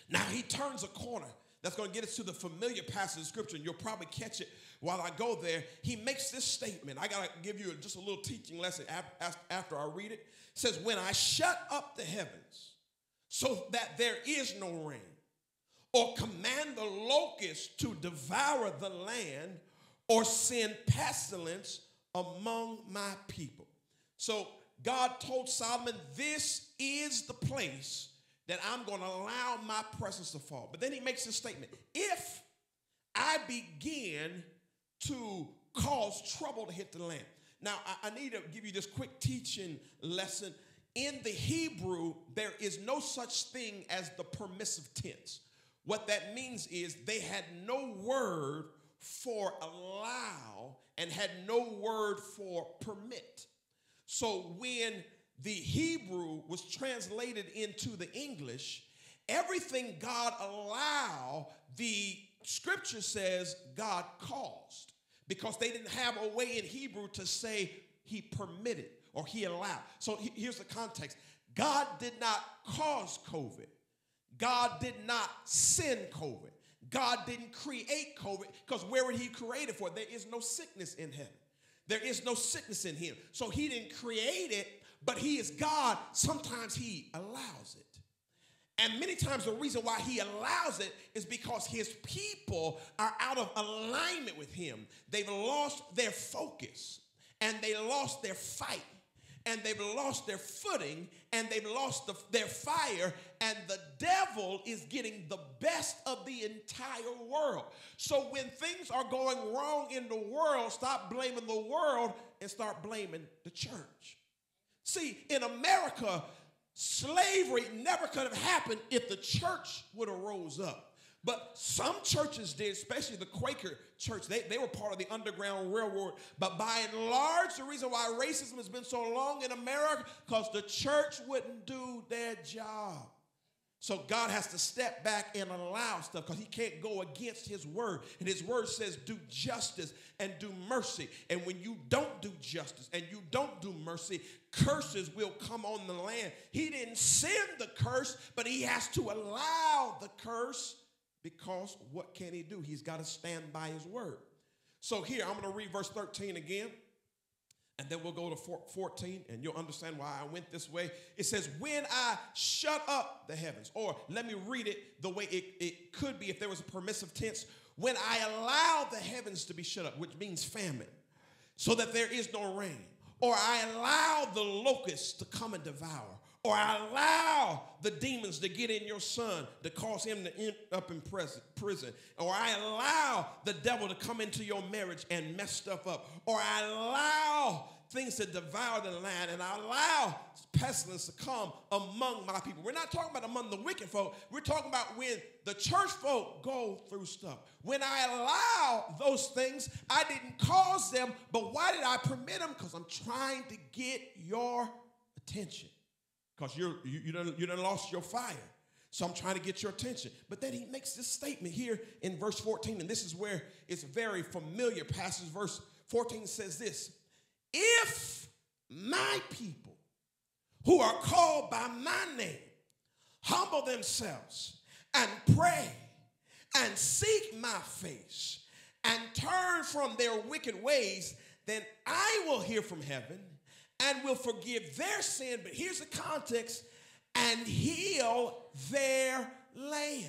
Speaker 1: Now he turns a corner. That's going to get us to the familiar passage of scripture, and you'll probably catch it while I go there. He makes this statement. I got to give you just a little teaching lesson after I read it. It says, When I shut up the heavens so that there is no rain, or command the locust to devour the land, or send pestilence among my people. So God told Solomon, This is the place that I'm going to allow my presence to fall. But then he makes this statement If I begin to cause trouble to hit the land. Now, I, I need to give you this quick teaching lesson. In the Hebrew, there is no such thing as the permissive tense. What that means is they had no word for allow and had no word for permit. So when the Hebrew was translated into the English, everything God allowed, the scripture says God caused because they didn't have a way in Hebrew to say he permitted or he allowed. So here's the context God did not cause COVID, God did not send COVID. God didn't create COVID because where would he create it for? There is no sickness in heaven. There is no sickness in him. So he didn't create it, but he is God. Sometimes he allows it. And many times the reason why he allows it is because his people are out of alignment with him. They've lost their focus and they lost their fight and they've lost their footing and they've lost the, their fire, and the devil is getting the best of the entire world. So when things are going wrong in the world, stop blaming the world and start blaming the church. See, in America, slavery never could have happened if the church would have rose up. But some churches did, especially the Quaker church. They, they were part of the Underground Railroad. But by and large, the reason why racism has been so long in America, because the church wouldn't do their job. So God has to step back and allow stuff because he can't go against his word. And his word says, do justice and do mercy. And when you don't do justice and you don't do mercy, curses will come on the land. He didn't send the curse, but he has to allow the curse because what can he do? He's got to stand by his word. So here, I'm going to read verse 13 again. And then we'll go to 14, and you'll understand why I went this way. It says, When I shut up the heavens, or let me read it the way it, it could be if there was a permissive tense. When I allow the heavens to be shut up, which means famine, so that there is no rain, or I allow the locusts to come and devour, or I allow the demons to get in your son to cause him to end up in prison, or I allow the devil to come into your marriage and mess stuff up, or I allow things to devour the land, and I allow pestilence to come among my people. We're not talking about among the wicked folk. We're talking about when the church folk go through stuff. When I allow those things, I didn't cause them, but why did I permit them? Because I'm trying to get your attention because you're, you, you, done, you done lost your fire. So I'm trying to get your attention. But then he makes this statement here in verse 14, and this is where it's very familiar passage. Verse 14 says this If my people who are called by my name humble themselves and pray and seek my face and turn from their wicked ways, then I will hear from heaven and will forgive their sin. But here's the context and heal their land.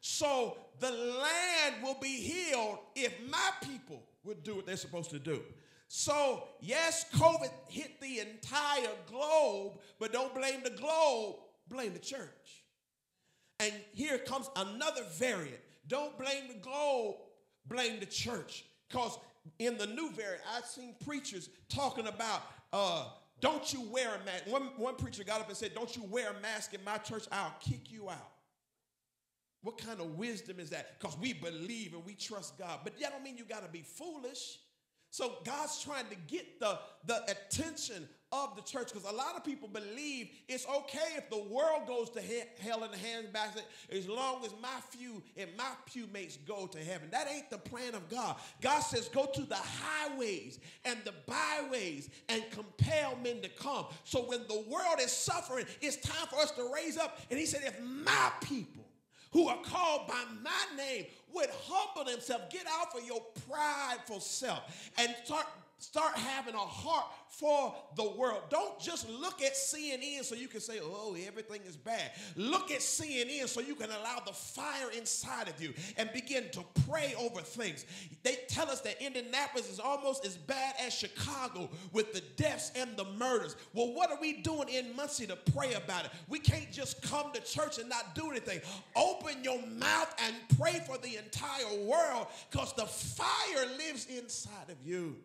Speaker 1: So the land will be healed if my people would do what they're supposed to do. So, yes, COVID hit the entire globe, but don't blame the globe, blame the church. And here comes another variant. Don't blame the globe, blame the church. Because in the new variant, I've seen preachers talking about uh, Don't you wear a mask. One, one preacher got up and said, Don't you wear a mask in my church, I'll kick you out. What kind of wisdom is that? Because we believe and we trust God. But that don't mean you got to be foolish. So God's trying to get the, the attention of the church because a lot of people believe it's okay if the world goes to he- hell in the handbasket as long as my few and my pew mates go to heaven. That ain't the plan of God. God says go to the highways and the byways and compel men to come. So when the world is suffering, it's time for us to raise up. And he said, if my people who are called by my name would humble themselves, get out of your prideful self, and start start having a heart for the world. Don't just look at CNN so you can say, oh, everything is bad. Look at CNN so you can allow the fire inside of you and begin to pray over things. They tell us that Indianapolis is almost as bad as Chicago with the deaths and the murders. Well, what are we doing in Muncie to pray about it? We can't just come to church and not do anything. Open your mouth and pray for the entire world because the fire lives inside of you.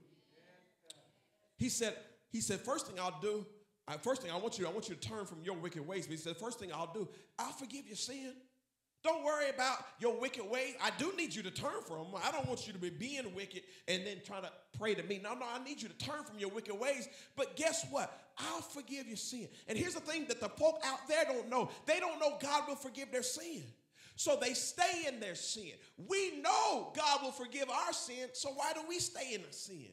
Speaker 1: He said, he said, first thing I'll do, first thing I want you, I want you to turn from your wicked ways. But he said, first thing I'll do, I'll forgive your sin. Don't worry about your wicked ways. I do need you to turn from them. I don't want you to be being wicked and then trying to pray to me. No, no, I need you to turn from your wicked ways. But guess what? I'll forgive your sin. And here's the thing that the folk out there don't know. They don't know God will forgive their sin. So they stay in their sin. We know God will forgive our sin, so why do we stay in the sin?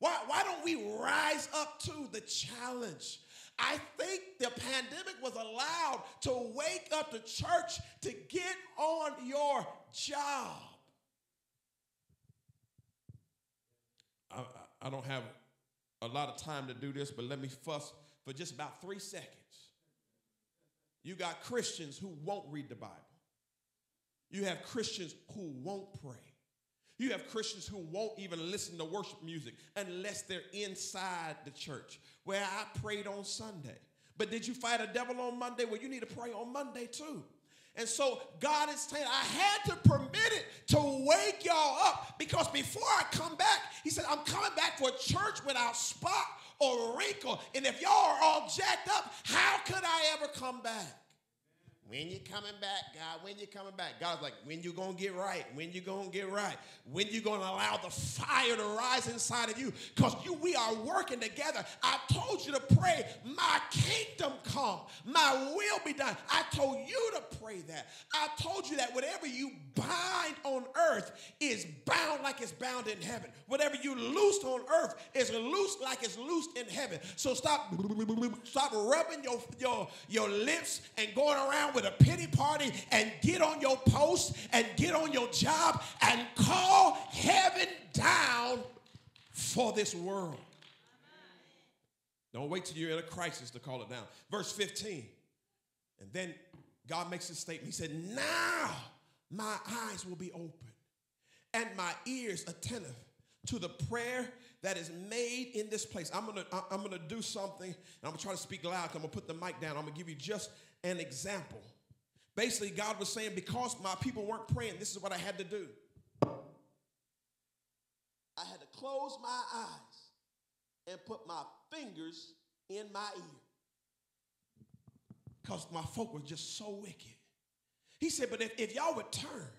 Speaker 1: Why, why don't we rise up to the challenge? I think the pandemic was allowed to wake up the church to get on your job. I, I don't have a lot of time to do this, but let me fuss for just about three seconds. You got Christians who won't read the Bible. You have Christians who won't pray. You have Christians who won't even listen to worship music unless they're inside the church where I prayed on Sunday. But did you fight a devil on Monday? Well, you need to pray on Monday too. And so God is saying, I had to permit it to wake y'all up because before I come back, He said, I'm coming back for a church without spot or wrinkle. And if y'all are all jacked up, how could I ever come back? When you coming back, God? When you coming back? God's like, when you gonna get right? When you gonna get right? When you gonna allow the fire to rise inside of you? Because you, we are working together. I told you to pray, my kingdom come, my will be done. I told you to pray that. I told you that whatever you bind on earth is bound like it's bound in heaven. Whatever you loose on earth is loosed like it's loosed in heaven. So stop, stop rubbing your, your, your lips and going around with with a pity party and get on your post and get on your job and call heaven down for this world. Don't wait till you're in a crisis to call it down. Verse 15. And then God makes a statement. He said, Now my eyes will be open and my ears attentive to the prayer that is made in this place. I'm gonna, I'm gonna do something, and I'm gonna try to speak loud. I'm gonna put the mic down. I'm gonna give you just an example. Basically, God was saying, because my people weren't praying, this is what I had to do. I had to close my eyes and put my fingers in my ear. Because my folk were just so wicked. He said, but if, if y'all would turn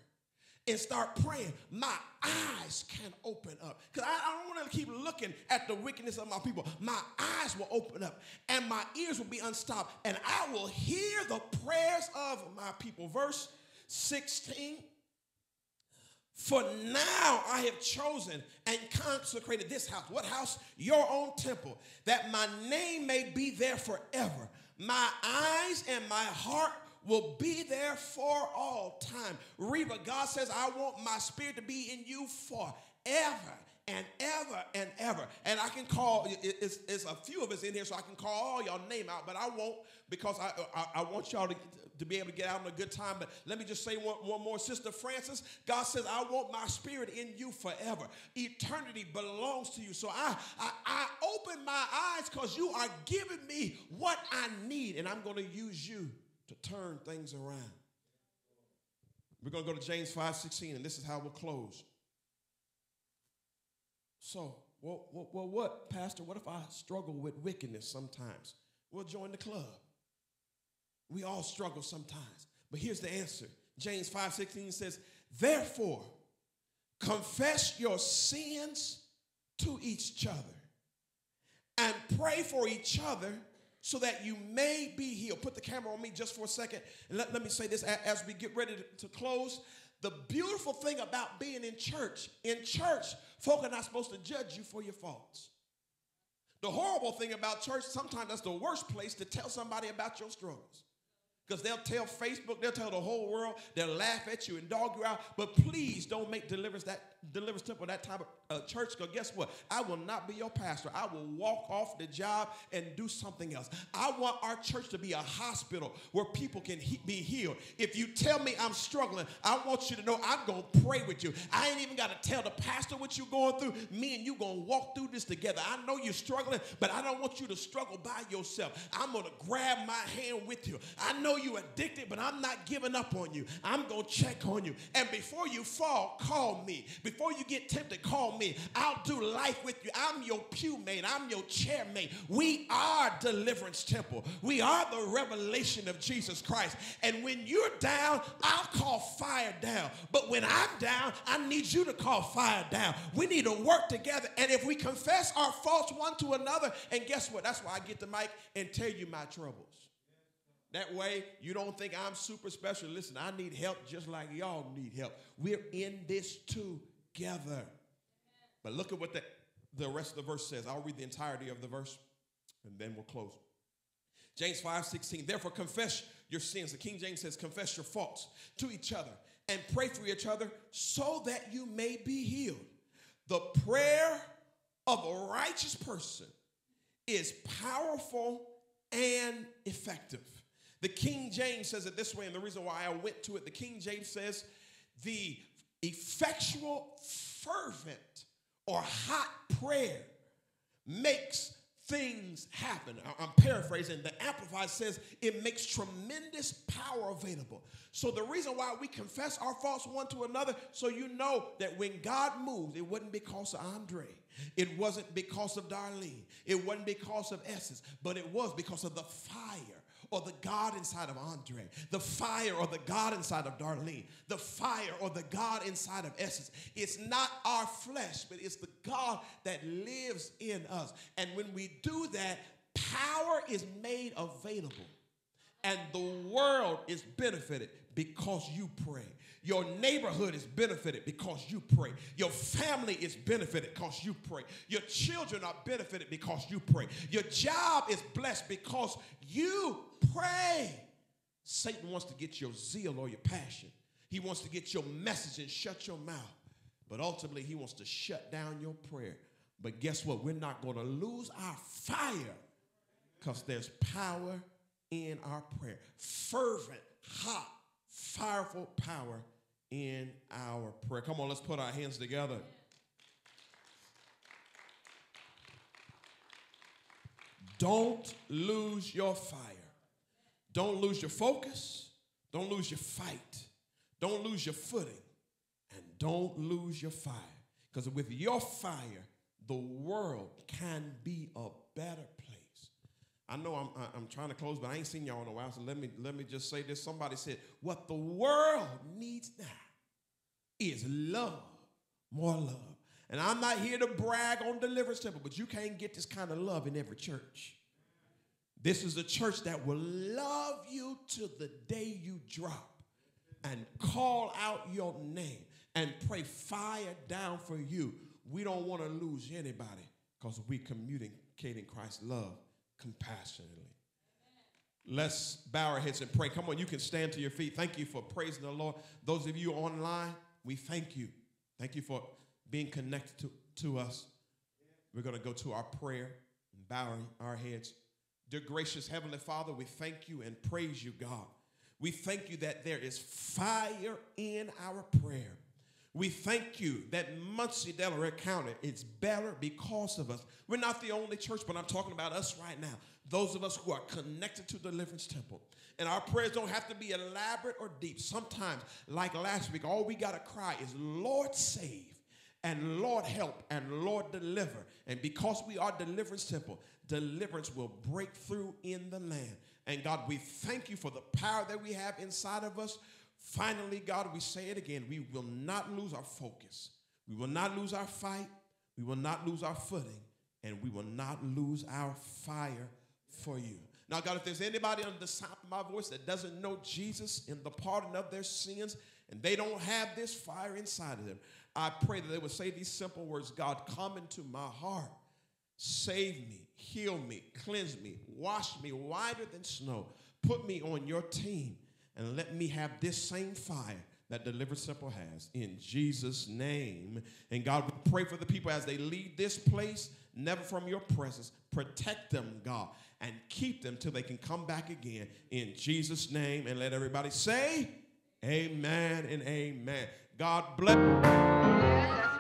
Speaker 1: and start praying, my eyes can open up. Because I, I, don't want to keep looking at the wickedness of my people. My eyes will open up and my ears will be unstopped, and I will hear the prayers of my people. Verse 16. For now I have chosen and consecrated this house. What house? Your own temple, that my name may be there forever. My eyes and my heart will be there for all time. Reba, God says, I want my spirit to be in you forever and ever and ever. And I can call, it's, it's a few of us in here, so I can call all y'all name out, but I won't because I, uh, I, I, want y'all to, to be able to get out on a good time. But let me just say one, one more. Sister Francis, God says, I want my spirit in you forever. Eternity belongs to you. So I, I, I open my eyes because you are giving me what I need, and I'm going to use you to turn things around. We're going to go to James 5 16, and this is how we'll close. So, well, well, well, what, Pastor? What if I struggle with wickedness sometimes? Well, join the club. We all struggle sometimes. But here's the answer. James 5:16 says, "Therefore, confess your sins to each other and pray for each other so that you may be healed." Put the camera on me just for a second. And let, let me say this as we get ready to, close. The beautiful thing about being in church, in church, folk are not supposed to judge you for your faults. The horrible thing about church, sometimes that's the worst place to tell somebody about your struggles. Because they'll tell Facebook, they'll tell the whole world, they'll laugh at you and dog you out. But please don't make deliverance that deliverance temple that type of uh, church. Because guess what? I will not be your pastor. I will walk off the job and do something else. I want our church to be a hospital where people can he- be healed. If you tell me I'm struggling, I want you to know I'm gonna pray with you. I ain't even gotta tell the pastor what you're going through. Me and you gonna walk through this together. I know you're struggling, but I don't want you to struggle by yourself. I'm gonna grab my hand with you. I know you're addicted, but I'm not giving up on you. I'm gonna check on you. And before you fall, call me. Before you get tempted, call me. I'll do life with you. I'm your pew mate. I'm your chairmate. We are deliverance temple. We are the revelation of Jesus Christ. And when you're down, I'll call fire down. But when I'm down, I need you to call fire down. We need to work together. And if we confess our faults one to another, and guess what? That's why I get the mic and tell you my troubles. That way, you don't think I'm super special. Listen, I need help just like y'all need help. We're in this together. But look at what the, the rest of the verse says. I'll read the entirety of the verse and then we'll close. James 5 16. Therefore, confess your sins. The King James says, confess your faults to each other and pray for each other so that you may be healed. The prayer of a righteous person is powerful and effective. The King James says it this way, and the reason why I went to it, the King James says, the effectual, fervent, or hot prayer makes things happen. I'm paraphrasing. The Amplified says it makes tremendous power available. So the reason why we confess our faults one to another, so you know that when God moves, it wasn't because of Andre. It wasn't because of Darlene. It wasn't because of Essence, but it was because of the fire or the God inside of Andre, the fire or the God inside of Darlene, the fire or the God inside of Essence. It's not our flesh, but it's the God that lives in us. And when we do that, power is made available. And the world is benefited because you pray. Your neighborhood is benefited because you pray. Your family is benefited because you pray. Your children are benefited because you pray. Your job is blessed because you pray. Satan wants to get your zeal or your passion. He wants to get your message and shut your mouth. But ultimately, he wants to shut down your prayer. But guess what? We're not going to lose our fire because there's power in our prayer. Fervent, hot, fireful power in our prayer. Come on, let's put our hands together. Don't lose your fire. Don't lose your focus. Don't lose your fight. Don't lose your footing. And don't lose your fire. Because with your fire, the world can be a better place. I know I'm, I'm trying to close, but I ain't seen y'all in a while, so let me, let me just say this. Somebody said, What the world needs now is love, more love. And I'm not here to brag on Deliverance Temple, but you can't get this kind of love in every church. This is a church that will love you to the day you drop and call out your name and pray fire down for you. We don't want to lose anybody because we're communicating Christ's love compassionately. Let's bow our heads and pray. Come on, you can stand to your feet. Thank you for praising the Lord. Those of you online, we thank you. Thank you for being connected to, to us. We're going to go to our prayer and bowing our heads. Dear gracious Heavenly Father, we thank you and praise you, God. We thank you that there is fire in our prayer. We thank you that Muncie, Delaware County is better because of us. We're not the only church, but I'm talking about us right now. Those of us who are connected to Deliverance Temple. And our prayers don't have to be elaborate or deep. Sometimes, like last week, all we got to cry is, Lord, save. And Lord, help and Lord, deliver. And because we are deliverance temple, deliverance will break through in the land. And God, we thank you for the power that we have inside of us. Finally, God, we say it again. We will not lose our focus. We will not lose our fight. We will not lose our footing. And we will not lose our fire for you. Now, God, if there's anybody under the sound of my voice that doesn't know Jesus in the pardon of their sins and they don't have this fire inside of them, I pray that they would say these simple words God, come into my heart, save me, heal me, cleanse me, wash me whiter than snow, put me on your team, and let me have this same fire that Deliverance Temple has. In Jesus' name. And God, we pray for the people as they leave this place, never from your presence. Protect them, God, and keep them till they can come back again. In Jesus' name. And let everybody say, Amen and amen. God bless.